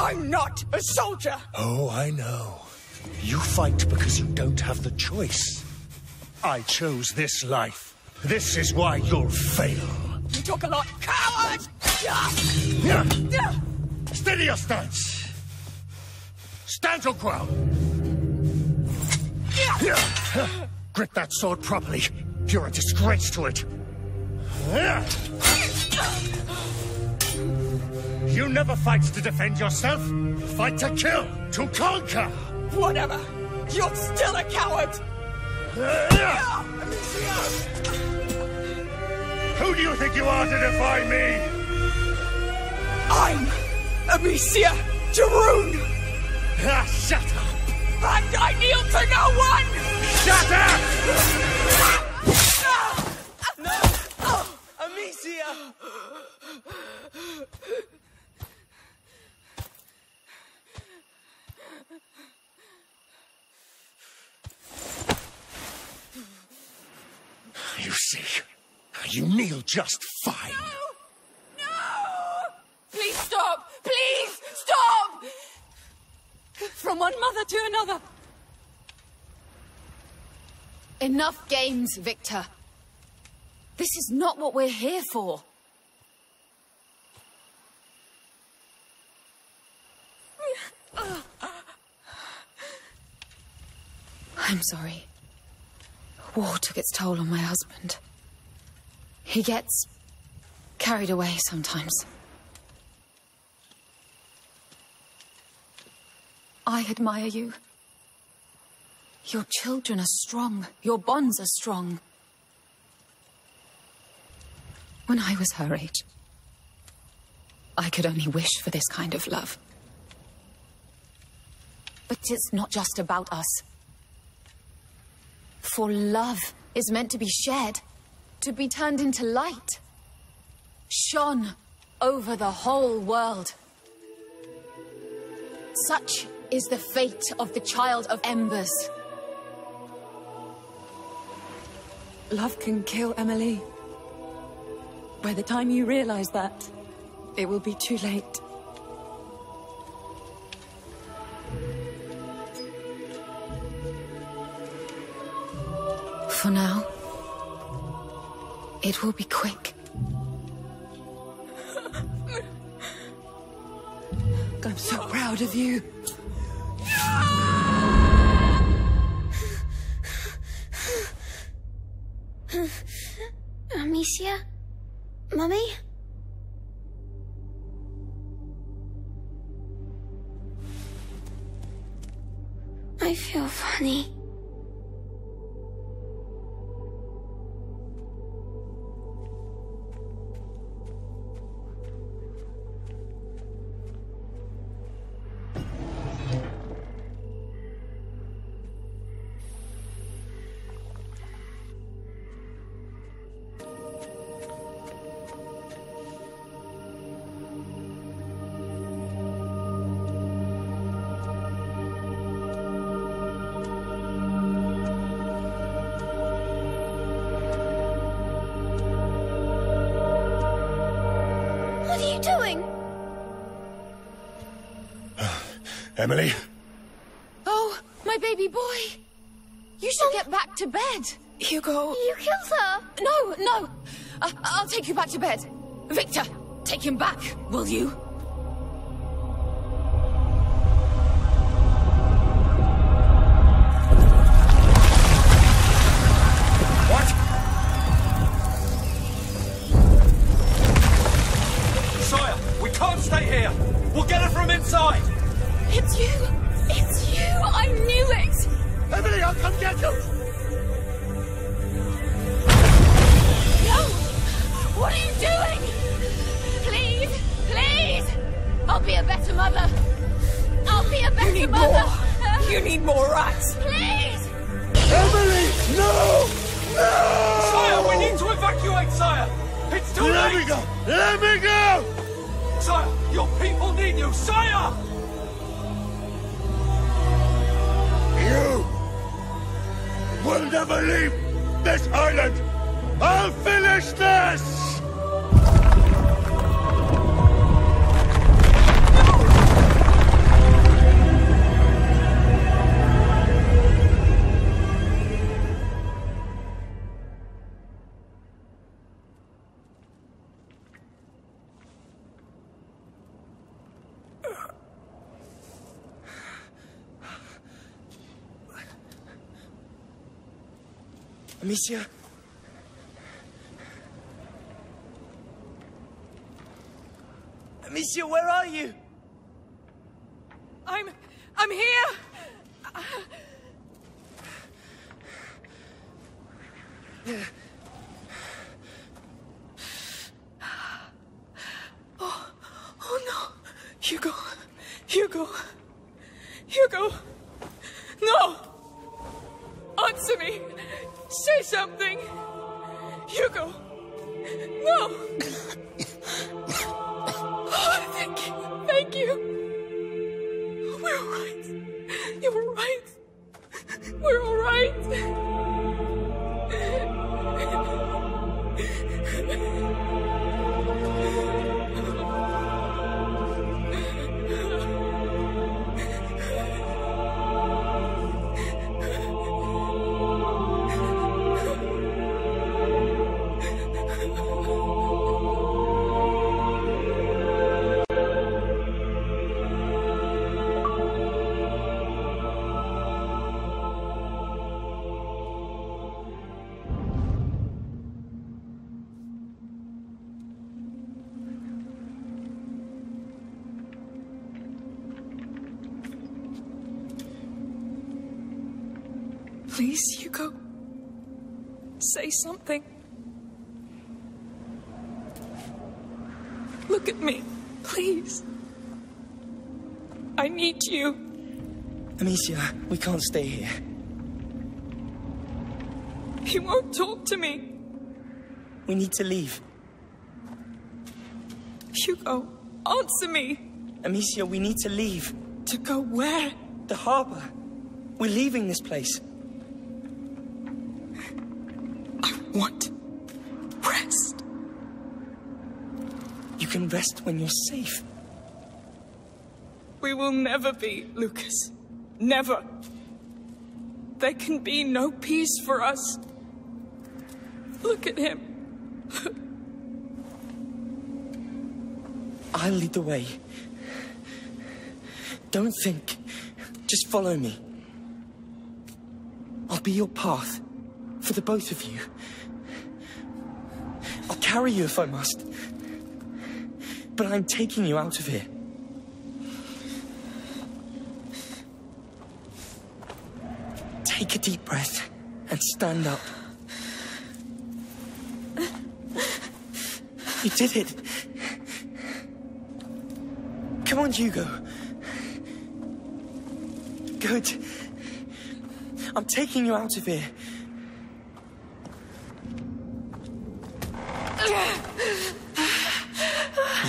I'm not a soldier. Oh, I know. You fight because you don't have the choice. I chose this life. This is why you'll fail. You talk a lot. Coward! Yeah. Steady your stance. Stand your ground. Grip that sword properly. You're a disgrace to it. You never fight to defend yourself. Fight to kill, to conquer. Whatever. You're still a coward. Who do you think you are to defy me? I'm Amicia de Rune. Ah, shut up! I, I kneel to no one! Shut up! No! Oh, Amicia! You see, you kneel just fine. To another. Enough games, Victor. This is not what we're here for. I'm sorry. War took its toll on my husband. He gets carried away sometimes. I admire you. Your children are strong. Your bonds are strong. When I was her age, I could only wish for this kind of love. But it's not just about us. For love is meant to be shared, to be turned into light, shone over the whole world. Such is the fate of the child of embers. Love can kill Emilie. By the time you realize that, it will be too late. For now, it will be quick. I'm so proud of you. Amicia? Mummy? I feel funny. Emilie? Oh, my baby boy! You should get back to bed. Hugo. You killed her! No, no! I- I'll take you back to bed. Victor, take him back, will you? Please, Hugo. Say something. Look at me, please. I need you. Amicia, we can't stay here. He won't talk to me. We need to leave. Hugo, answer me. Amicia, we need to leave. To go where? The harbor. We're leaving this place. Rest when you're safe. We will never be, Lucas. Never. There can be no peace for us. Look at him. I'll lead the way. Don't think. Just follow me. I'll be your path for the both of you. I'll carry you if I must. But I'm taking you out of here. Take a deep breath and stand up. You did it. Come on, Hugo. Good. I'm taking you out of here.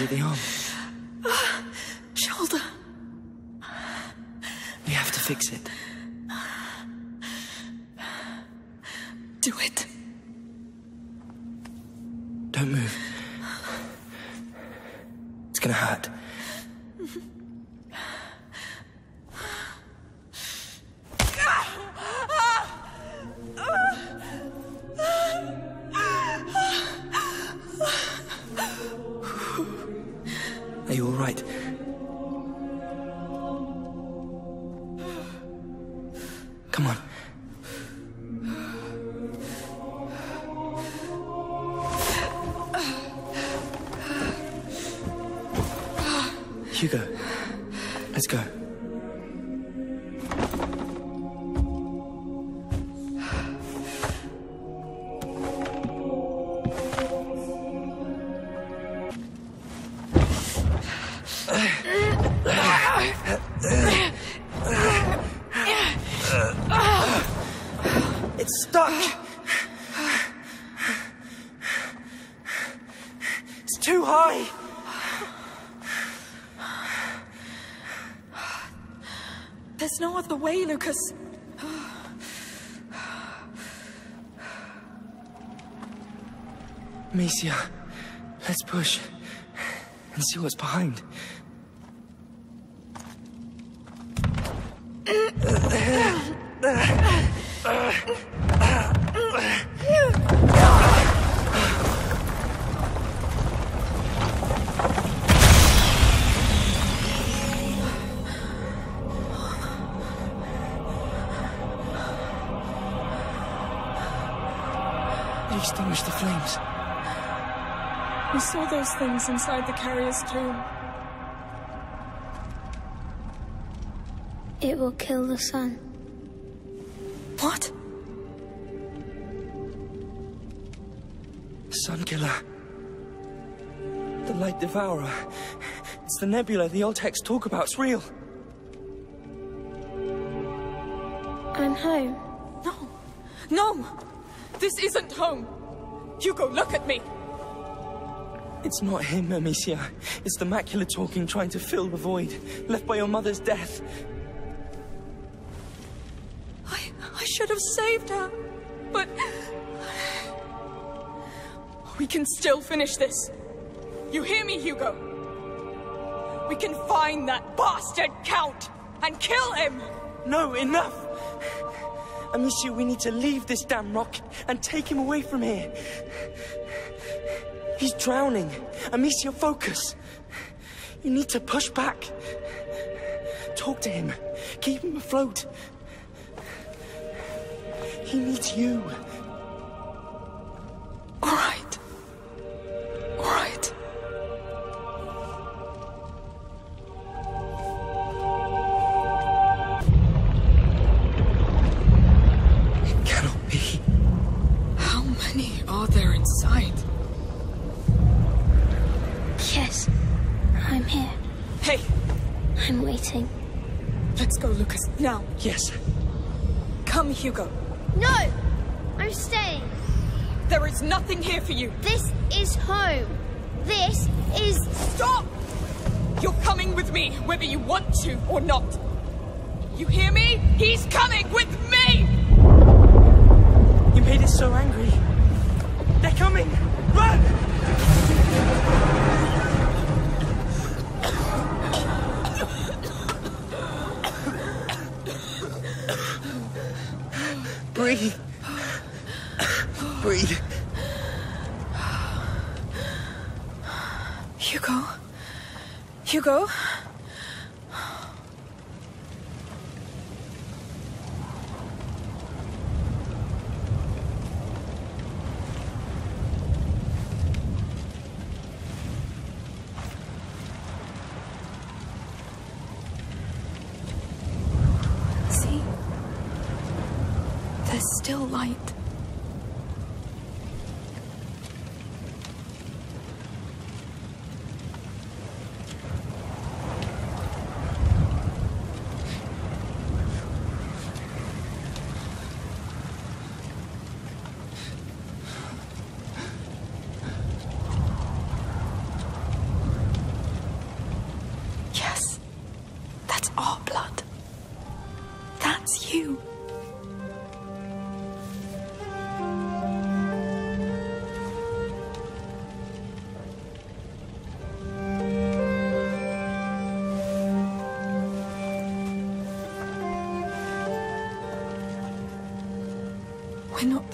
It the arm? It extinguished the flames. We saw those things inside the carrier's tomb. It will kill the sun. What? Sun Killer. The Light Devourer. It's the nebula the old texts talk about. It's real. I'm home. No. No! This isn't home! Hugo, look at me! It's not him, Amicia. It's the macula talking, trying to fill the void left by your mother's death. I, I should have saved her, but... We can still finish this. You hear me, Hugo? We can find that bastard Count and kill him! No, enough! Amicia, we need to leave this damn rock and take him away from here. He's drowning. Amicia, focus. You need to push back. Talk to him. Keep him afloat. He needs you. Me, whether you want to or not. You hear me? He's coming with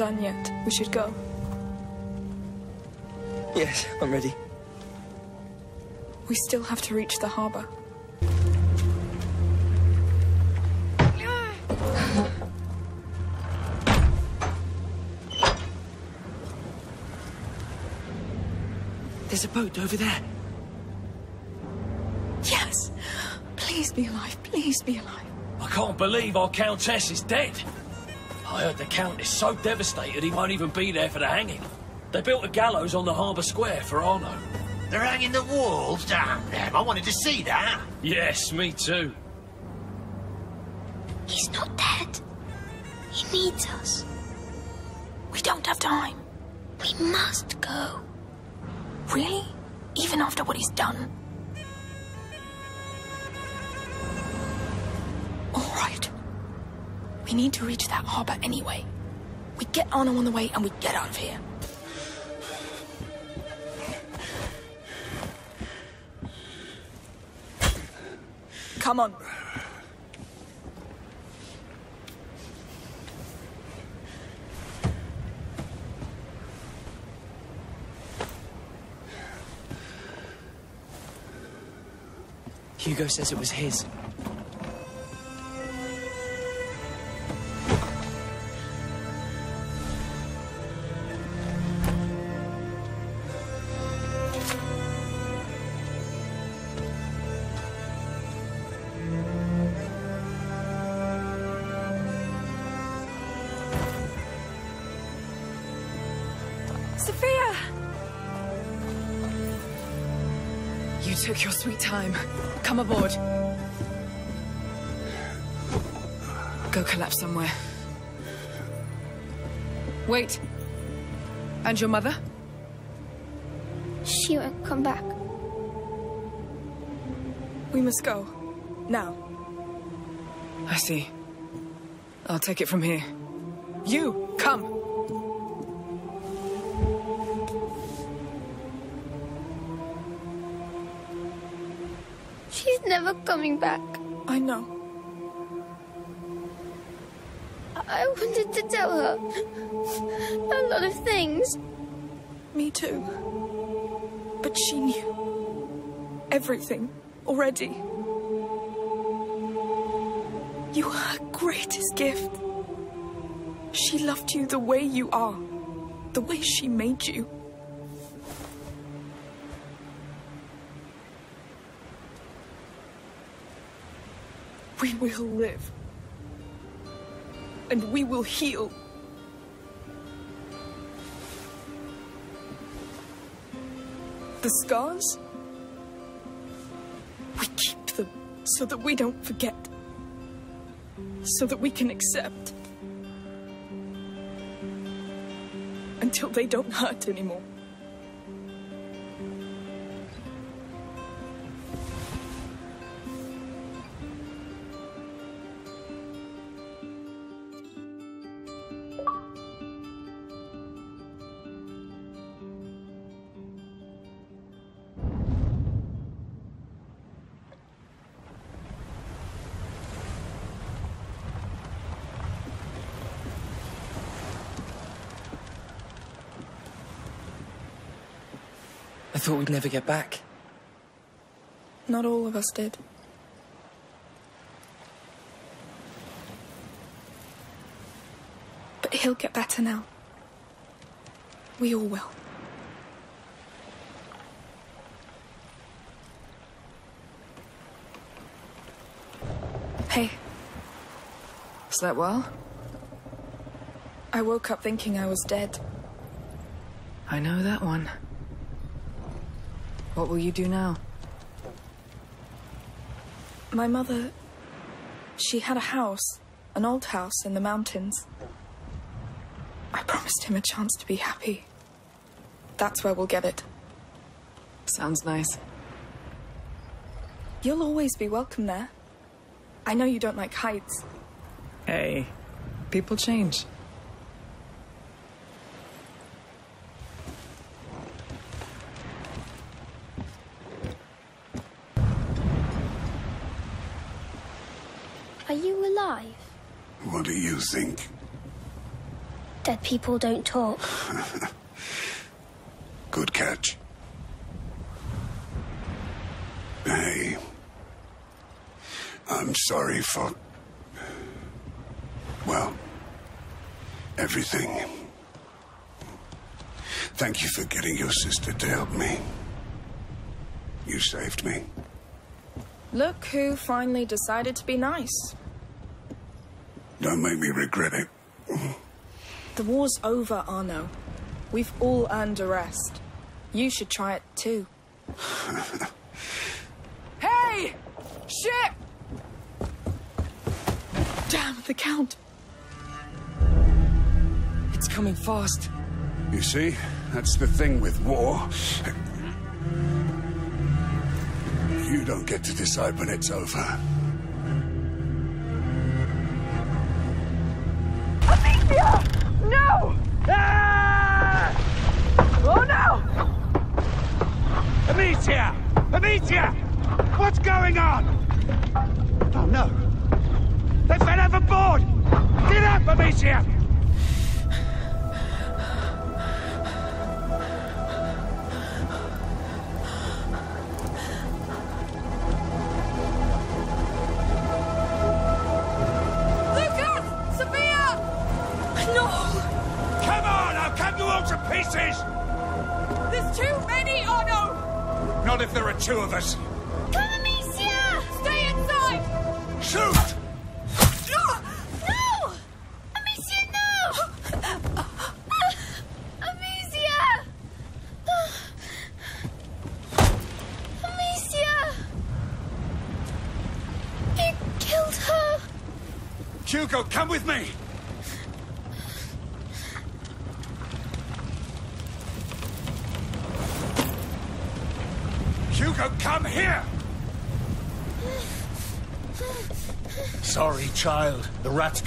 done yet. We should go. Yes, I'm ready. We still have to reach the harbor. There's a boat over there. Yes! Please be alive. Please be alive. I can't believe our Countess is dead. I heard the Count is so devastated he won't even be there for the hanging. They built a gallows on the harbour square for Arnaud. They're hanging the walls? Damn them. I wanted to see that. Yes, me too. He's not dead. He needs us. And we get out of here. Come on. Hugo says it was his. Time. Come aboard. Go collapse somewhere. Wait. And your mother? She won't come back. We must go. Now. I see. I'll take it from here. You, coming back. I know. I wanted to tell her a lot of things. Me too. But she knew everything already. You were her greatest gift. She loved you the way you are, the way she made you. We will live. And we will heal. The scars? We keep them so that we don't forget. So that we can accept. Until they don't hurt anymore. Thought we'd never get back. Not all of us did. But he'll get better now. We all will. Hey, Slept well? I woke up thinking I was dead. I know that one. What will you do now? My mother. She had a house, an old house in the mountains. I promised him a chance to be happy. That's where we'll get it. Sounds nice. You'll always be welcome there. I know you don't like heights. Hey, people change. Are you alive? What do you think? Dead people don't talk. Good catch. Hey. I'm sorry for. Well, everything. Thank you for getting your sister to help me. You saved me. Look who finally decided to be nice. Don't make me regret it. The war's over, Arnaud. We've all earned a rest. You should try it too. Hey! Ship! Damn, the Count. It's coming fast. You see, that's the thing with war. You don't get to decide when it's over.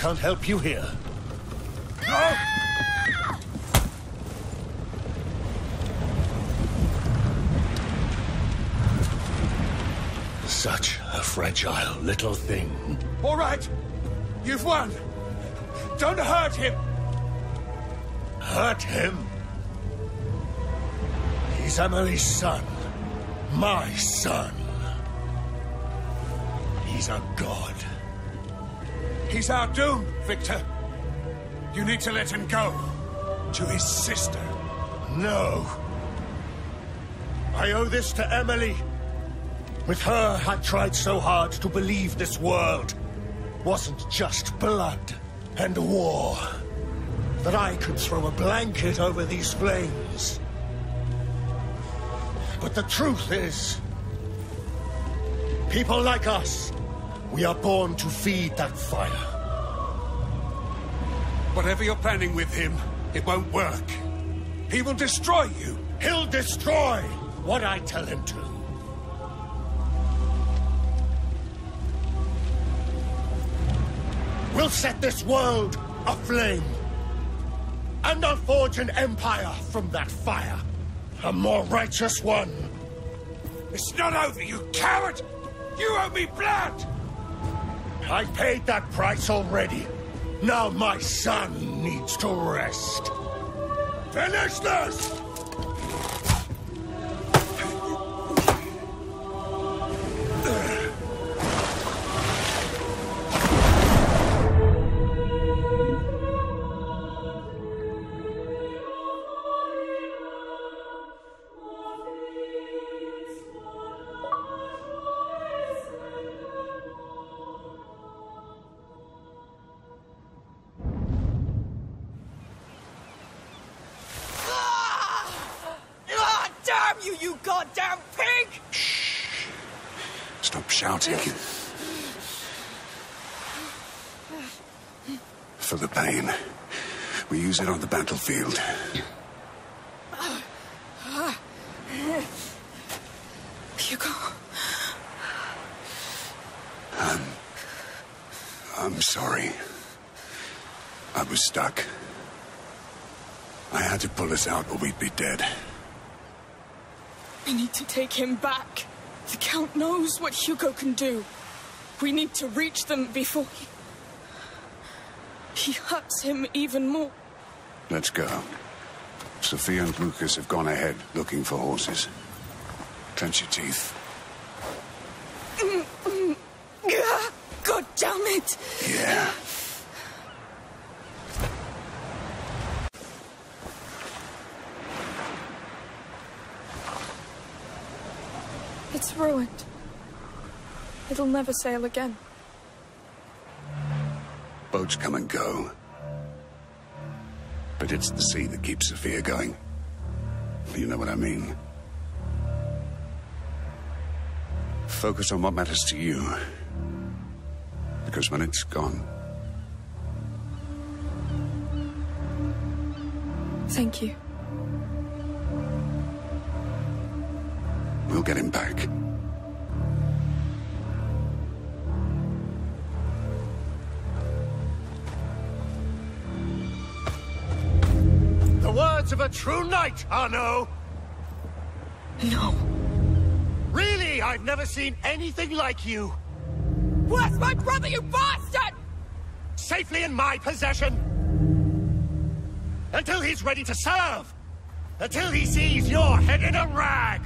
Can't help you here. Such a fragile little thing. All right! You've won! Don't hurt him! Hurt him? He's Emilie's son. My son. He's our doom, Victor. You need to let him go. To his sister. No. I owe this to Emilie. With her, I tried so hard to believe this world wasn't just blood and war. That I could throw a blanket over these flames. But the truth is, people like us, we are born to feed that fire. Whatever you're planning with him, it won't work. He will destroy you. He'll destroy what I tell him to. We'll set this world aflame. And I'll forge an empire from that fire. A more righteous one. It's not over, you coward! You owe me blood! I paid that price already. Now my son needs to rest. Finish this! Take him back. The Count knows what Hugo can do. We need to reach them before he... He hurts him even more. Let's go. Sophia and Lucas have gone ahead looking for horses. Clench your teeth. Mm, mm, mm. God damn it! Yeah. It's ruined. It'll never sail again. Boats come and go. But it's the sea that keeps Sophia going. You know what I mean? Focus on what matters to you. Because when it's gone, Thank you. We'll get him back. The words of a true knight, Arnaud! No. Really, I've never seen anything like you. Where's my brother, you bastard? Safely in my possession. Until he's ready to serve. Until he sees your head in a rag.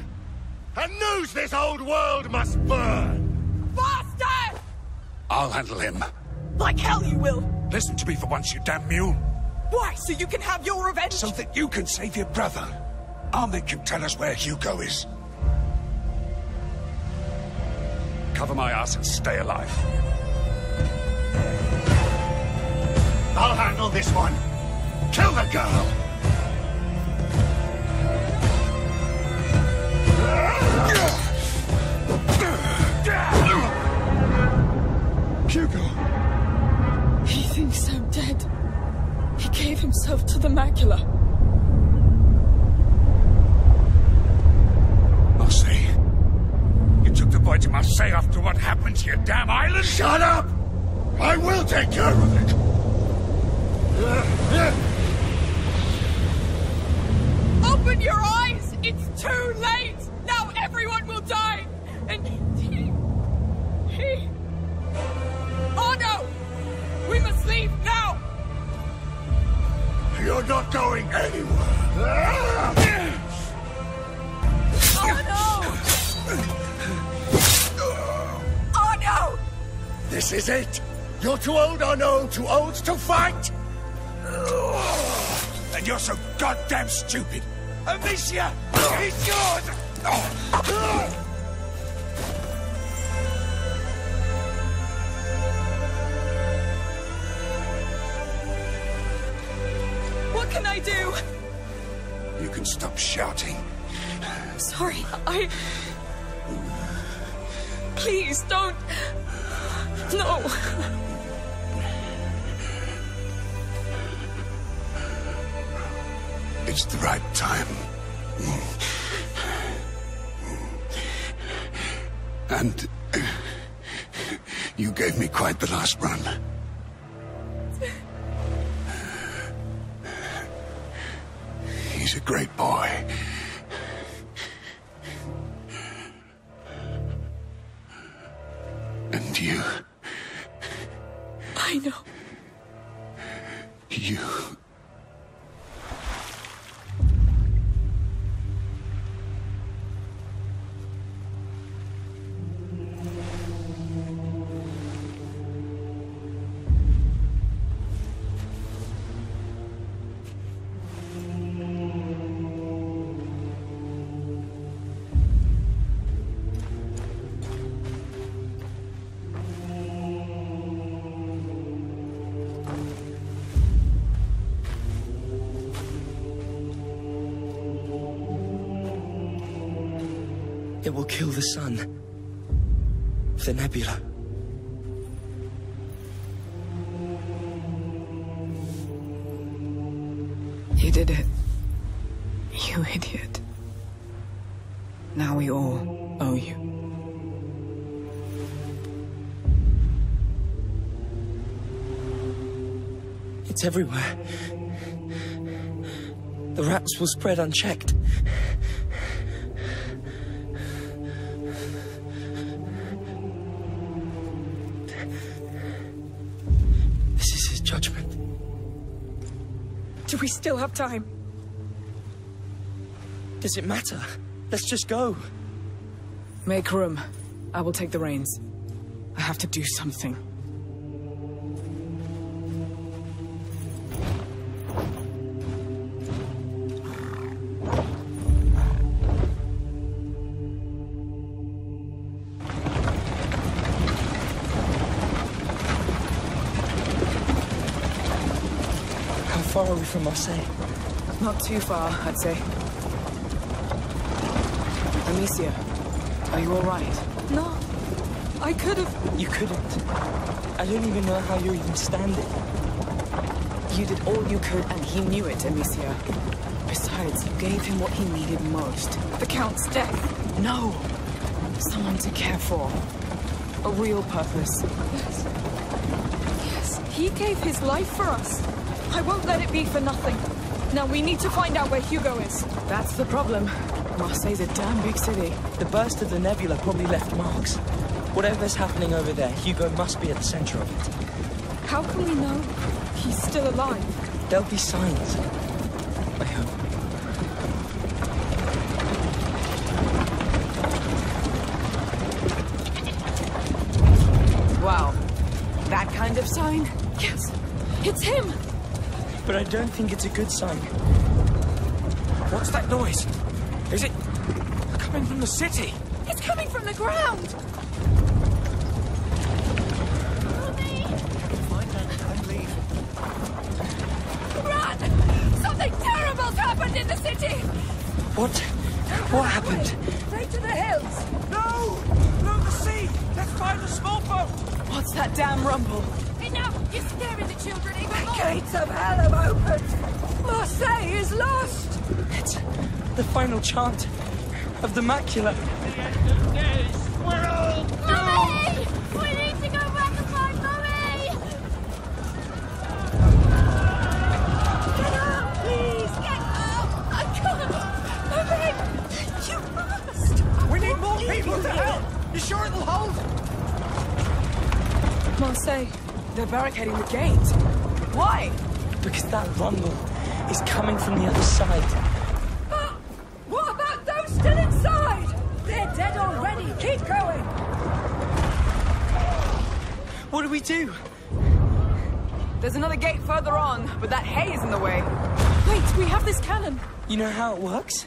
And knows this old world must burn. Faster! I'll handle him. Like hell you will. Listen to me for once, you damn mule. Why, so you can have your revenge? So that you can save your brother. I'll make you tell us where Hugo is. Cover my ass and stay alive. I'll handle this one. Kill the girl. Hugo. He thinks I'm dead. He gave himself to the macula. Marseille. You took the boy to Marseille after what happened to your damn island? Shut up! I will take care of it. Open your eyes! It's too late! Everyone will die! And he... He... Oh no! We must leave now! You're not going anywhere. Oh no! Oh no! This is it. You're too old, Arnaud. Too old to fight. And you're so goddamn stupid. Amicia, he's yours! What can I do? You can stop shouting. Sorry, I. Please don't. No. It's the right time. And you gave me quite the last run. He's a great boy. And you, I know. you. Will kill the sun. The nebula. You did it. You idiot. Now we all owe you. It's everywhere. The rats will spread unchecked. Still have time? Does it matter? Let's just go. Make room. I will take the reins. I have to do something. From Marseille? Not too far, I'd say. Amicia, are you alright? No. I could have. You couldn't. I don't even know how you're even standing. You did all you could, and he knew it, Amicia. Besides, you gave him what he needed most. The Count's death. No! Someone to care for. A real purpose. Yes. Yes, he gave his life for us. I won't let it be for nothing. Now we need to find out where Hugo is. That's the problem. Marseille's a damn big city. The burst of the nebula probably left marks. Whatever's happening over there, Hugo must be at the center of it. How can we know he's still alive? There'll be signs. Don't think it's a good sign. What's that noise? Is it coming from the city? It's coming from the ground! People to help! You sure it'll hold? Marseille, they're barricading the gate. It works?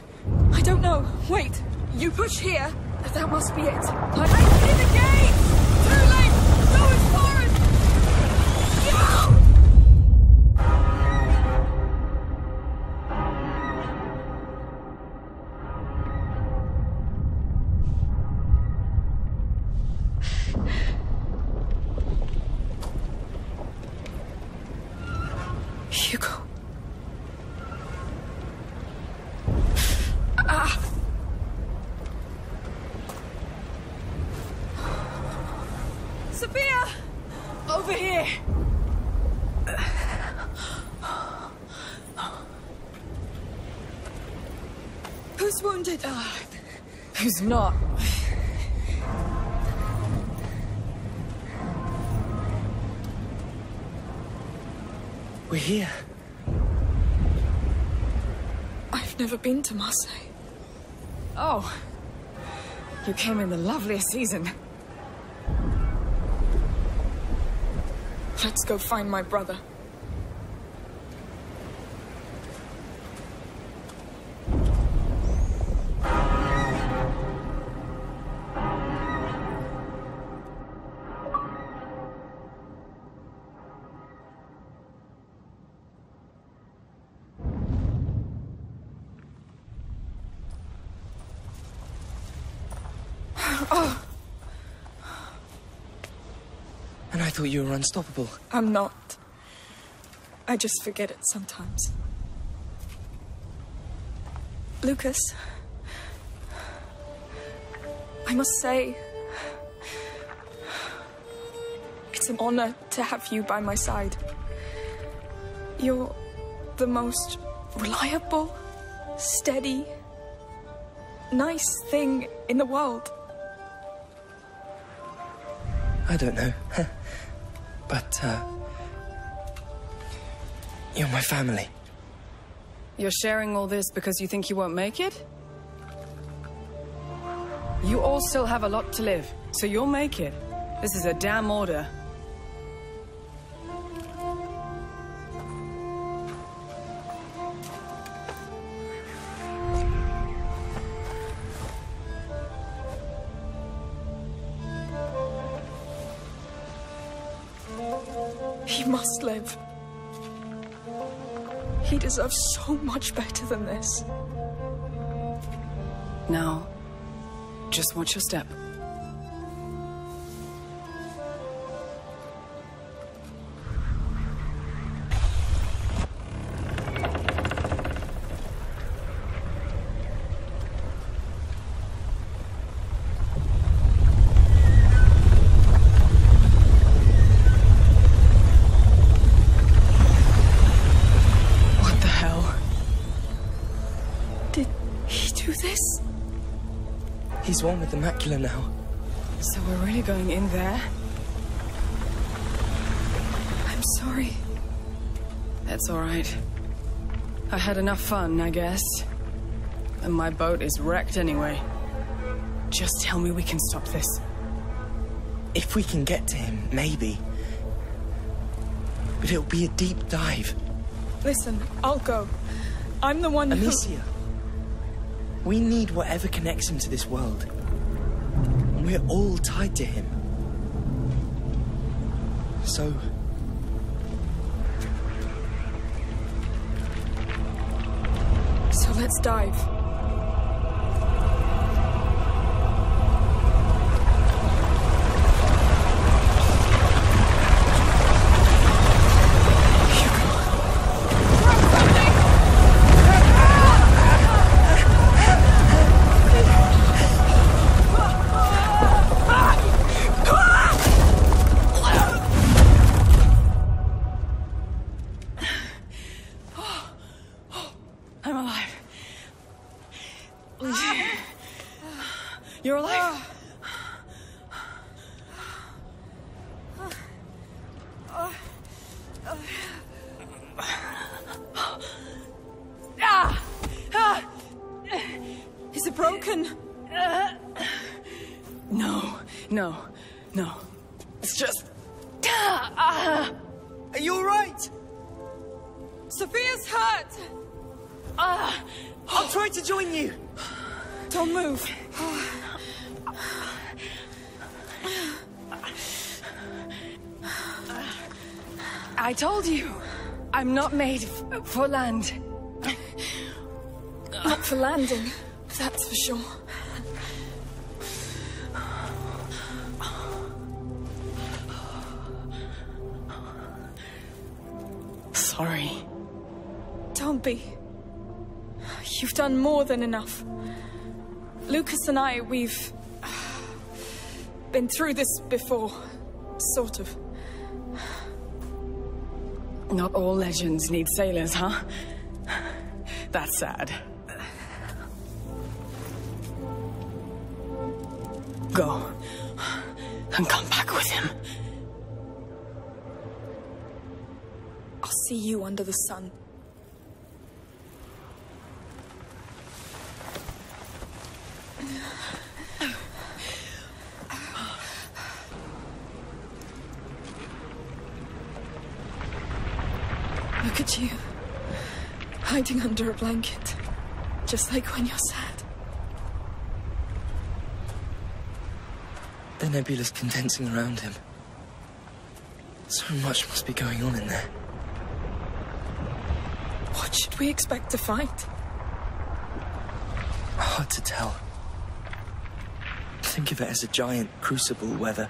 I don't know. Wait, you push here. That must be it. I Oh. You came in the loveliest season. Let's go find my brother. Thought you were unstoppable. I'm not. I just forget it sometimes. Lucas, I must say, it's an honor to have you by my side. You're the most reliable, steady, nice thing in the world. I don't know. but, uh. You're my family. You're sharing all this because you think you won't make it? You all still have a lot to live, so you'll make it. This is a damn order. He deserves so much better than this. Now, just watch your step. He's one with the macula now. So we're really going in there? I'm sorry. That's all right. I had enough fun, I guess. And my boat is wrecked anyway. Just tell me we can stop this. If we can get to him, maybe. But it'll be a deep dive. Listen, I'll go. I'm the one who... Amicia. We need whatever connects him to this world. We're all tied to him. So. So let's dive. For land. Not for landing, that's for sure. Sorry. Don't be. You've done more than enough. Lucas and I, we've been through this before. Sort of. Not all legends need sailors, huh? That's sad. Go. And come back with him. I'll see you under the sun. Look at you. Hiding under a blanket. Just like when you're sad. The nebula's condensing around him. So much must be going on in there. What should we expect to find? Hard to tell. Think of it as a giant crucible where the,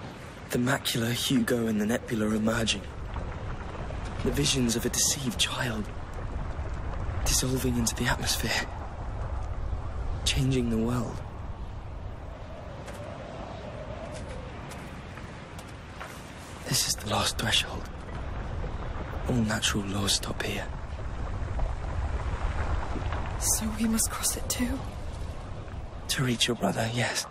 the macula, Hugo, and the nebula are merging. The visions of a deceived child dissolving into the atmosphere, changing the world. This is the last threshold. All natural laws stop here. So we must cross it too? To reach your brother, yes.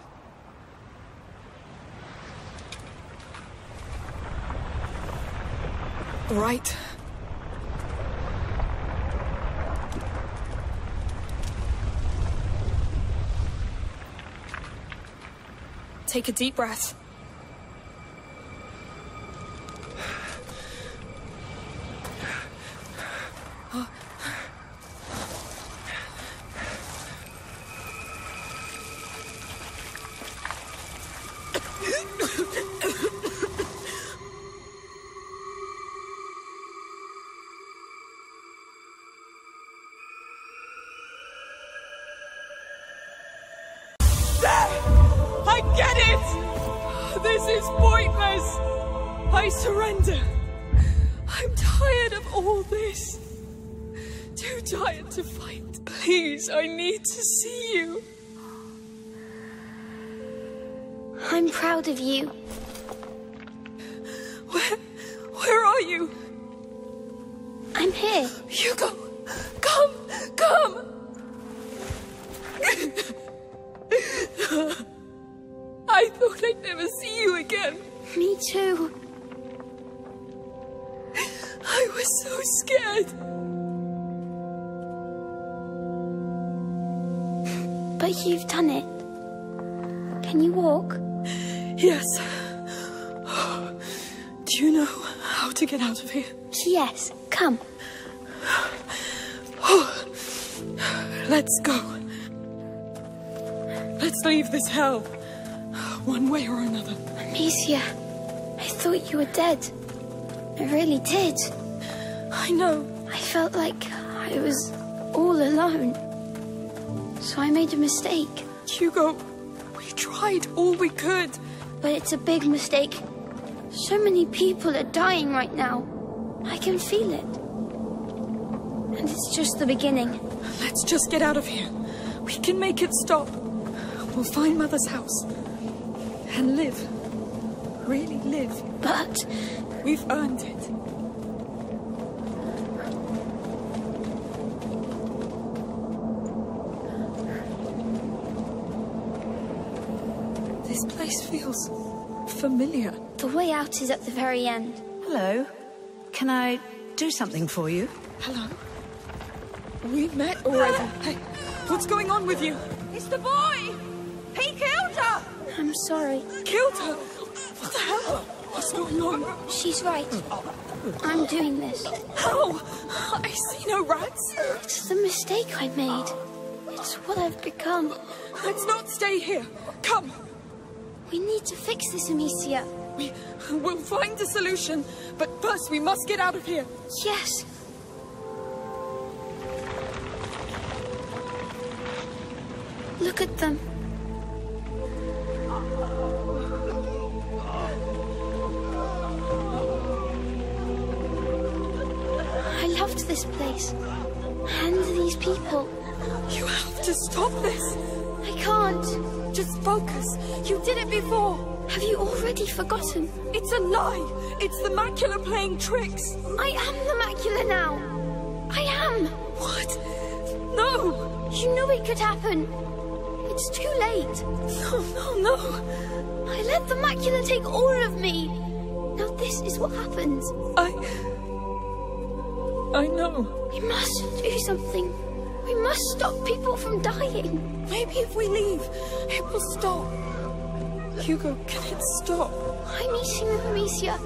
Right. Take a deep breath. Really did. I know. I felt like I was all alone. So I made a mistake. Hugo, we tried all we could. But it's a big mistake. So many people are dying right now. I can feel it. And it's just the beginning. Let's just get out of here. We can make it stop. We'll find Mother's house. And live. Really live. But we've earned it. This place feels familiar. The way out is at the very end. Hello. Can I do something for you? Hello. We met already. Ah! Hey, what's going on with you? It's the boy! He killed her! I'm sorry. Killed her? What the hell? What's going on? She's right. I'm doing this. How? I see no rats. It's the mistake I made. It's what I've become. Let's not stay here. Come. We need to fix this, Amicia. We will find a solution, but first we must get out of here. Yes. Look at them. I loved this place. And these people. You have to stop this. I can't. Just focus. You did it before. Have you already forgotten? It's a lie! It's the macula playing tricks! I am the macula now! I am! What? No! You knew it could happen! It's too late! No, no, no! I let the macula take all of me! Now this is what happens. I... I know. We must do something. We must stop people from dying. Maybe if we leave, it will stop. Hugo, can it stop? I'm eating them, Amicia.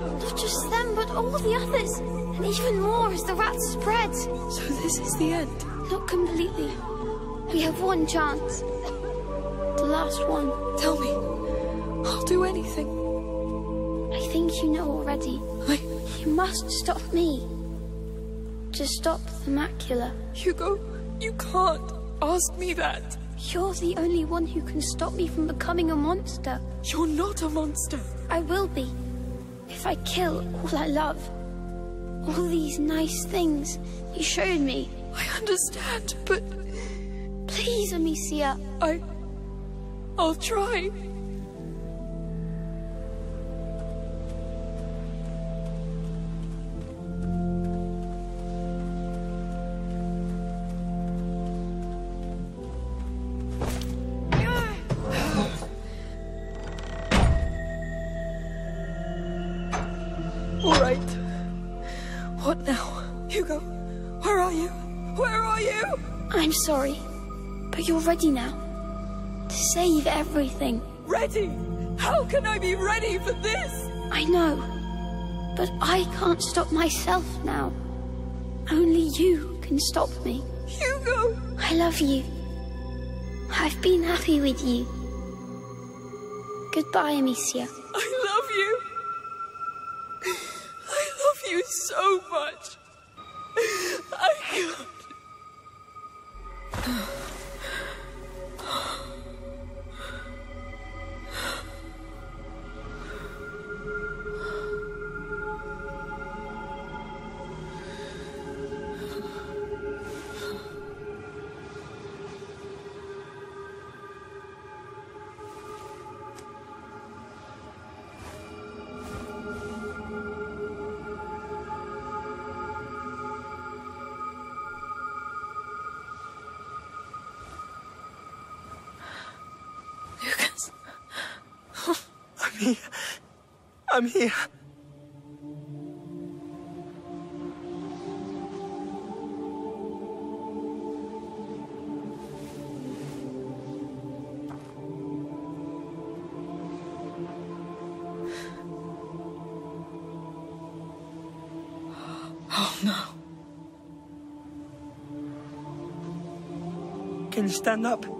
Not just them, but all the others. And even more as the rats spread. So this is the end? Not completely. We have one chance. The last one. Tell me. I'll do anything. I think you know already. I... You must stop me. To stop the macula. Hugo, you can't ask me that. You're the only one who can stop me from becoming a monster. You're not a monster. I will be. If I kill all I love. All these nice things you showed me. I understand, but... Please, Amicia. I... I'll try. All right. What now? Hugo, where are you? Where are you? I'm sorry, but you're ready now. To save everything. Ready? How can I be ready for this? I know, but I can't stop myself now. Only you can stop me. Hugo! I love you. I've been happy with you. Goodbye, Amicia. I'm here. Oh no. Can you stand up?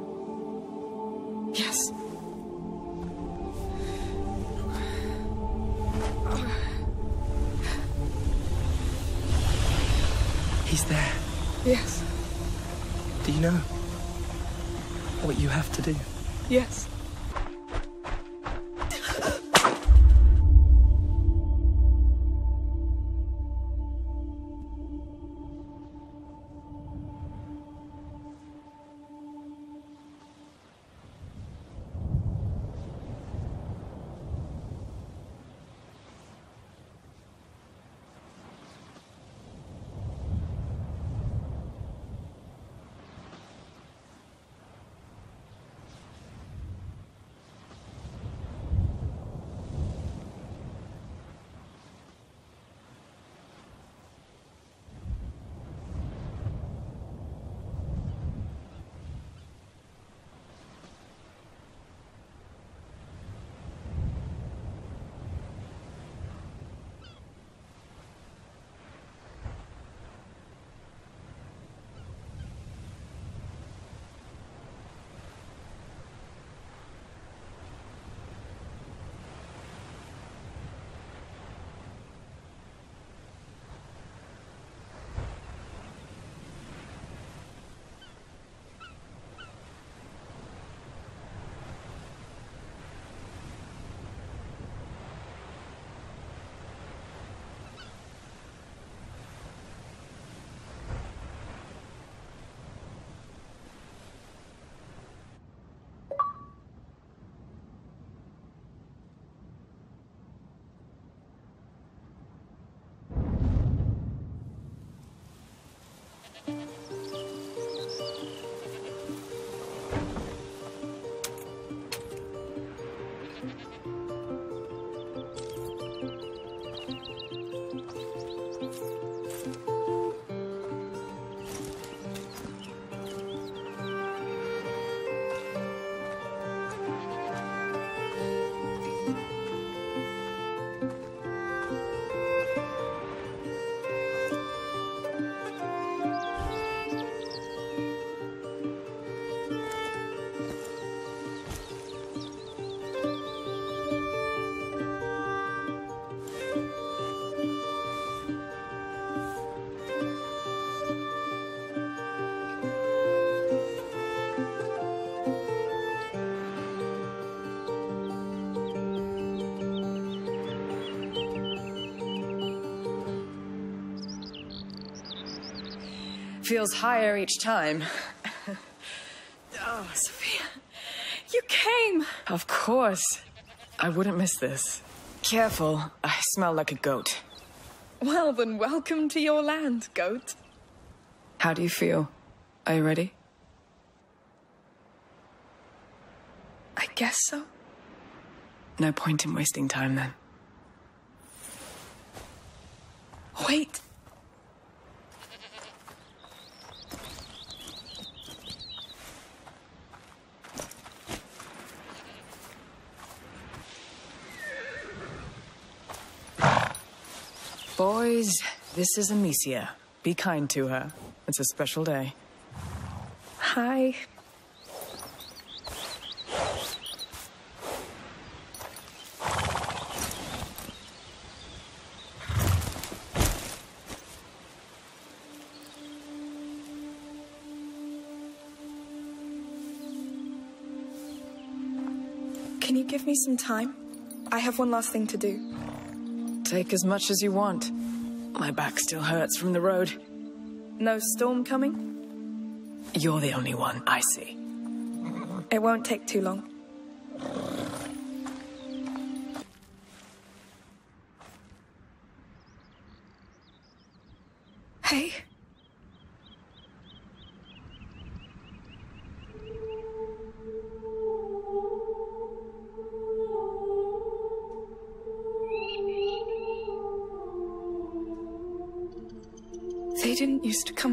Feels higher each time. oh, Sophia. You came! Of course. I wouldn't miss this. Careful, I smell like a goat. Well, then welcome to your land, goat. How do you feel? Are you ready? I guess so. No point in wasting time then. Wait! Boys, this is Amicia. Be kind to her. It's a special day. Hi. Can you give me some time? I have one last thing to do. Take as much as you want. My back still hurts from the road. No storm coming? You're the only one I see. It won't take too long.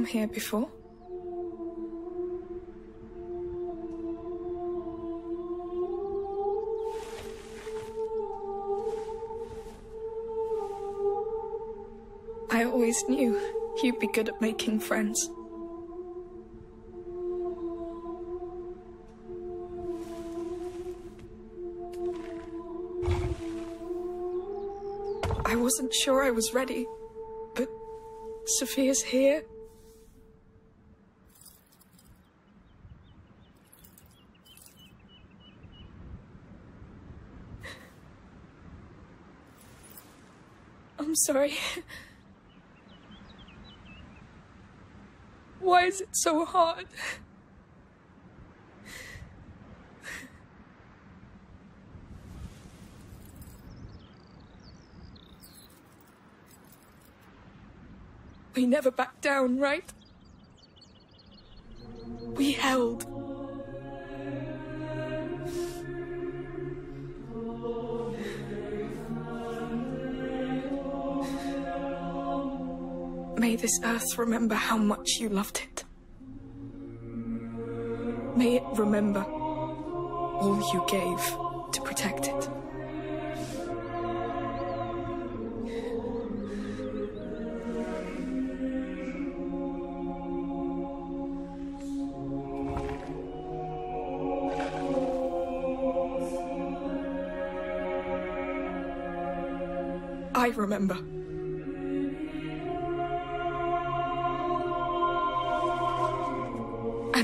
Come here before. I always knew you'd be good at making friends. I wasn't sure I was ready, but Sophia's here. I'm sorry. Why is it so hard? We never backed down, right? We held. May this earth remember how much you loved it. May it remember all you gave to protect it. I remember.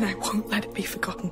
And I won't let it be forgotten.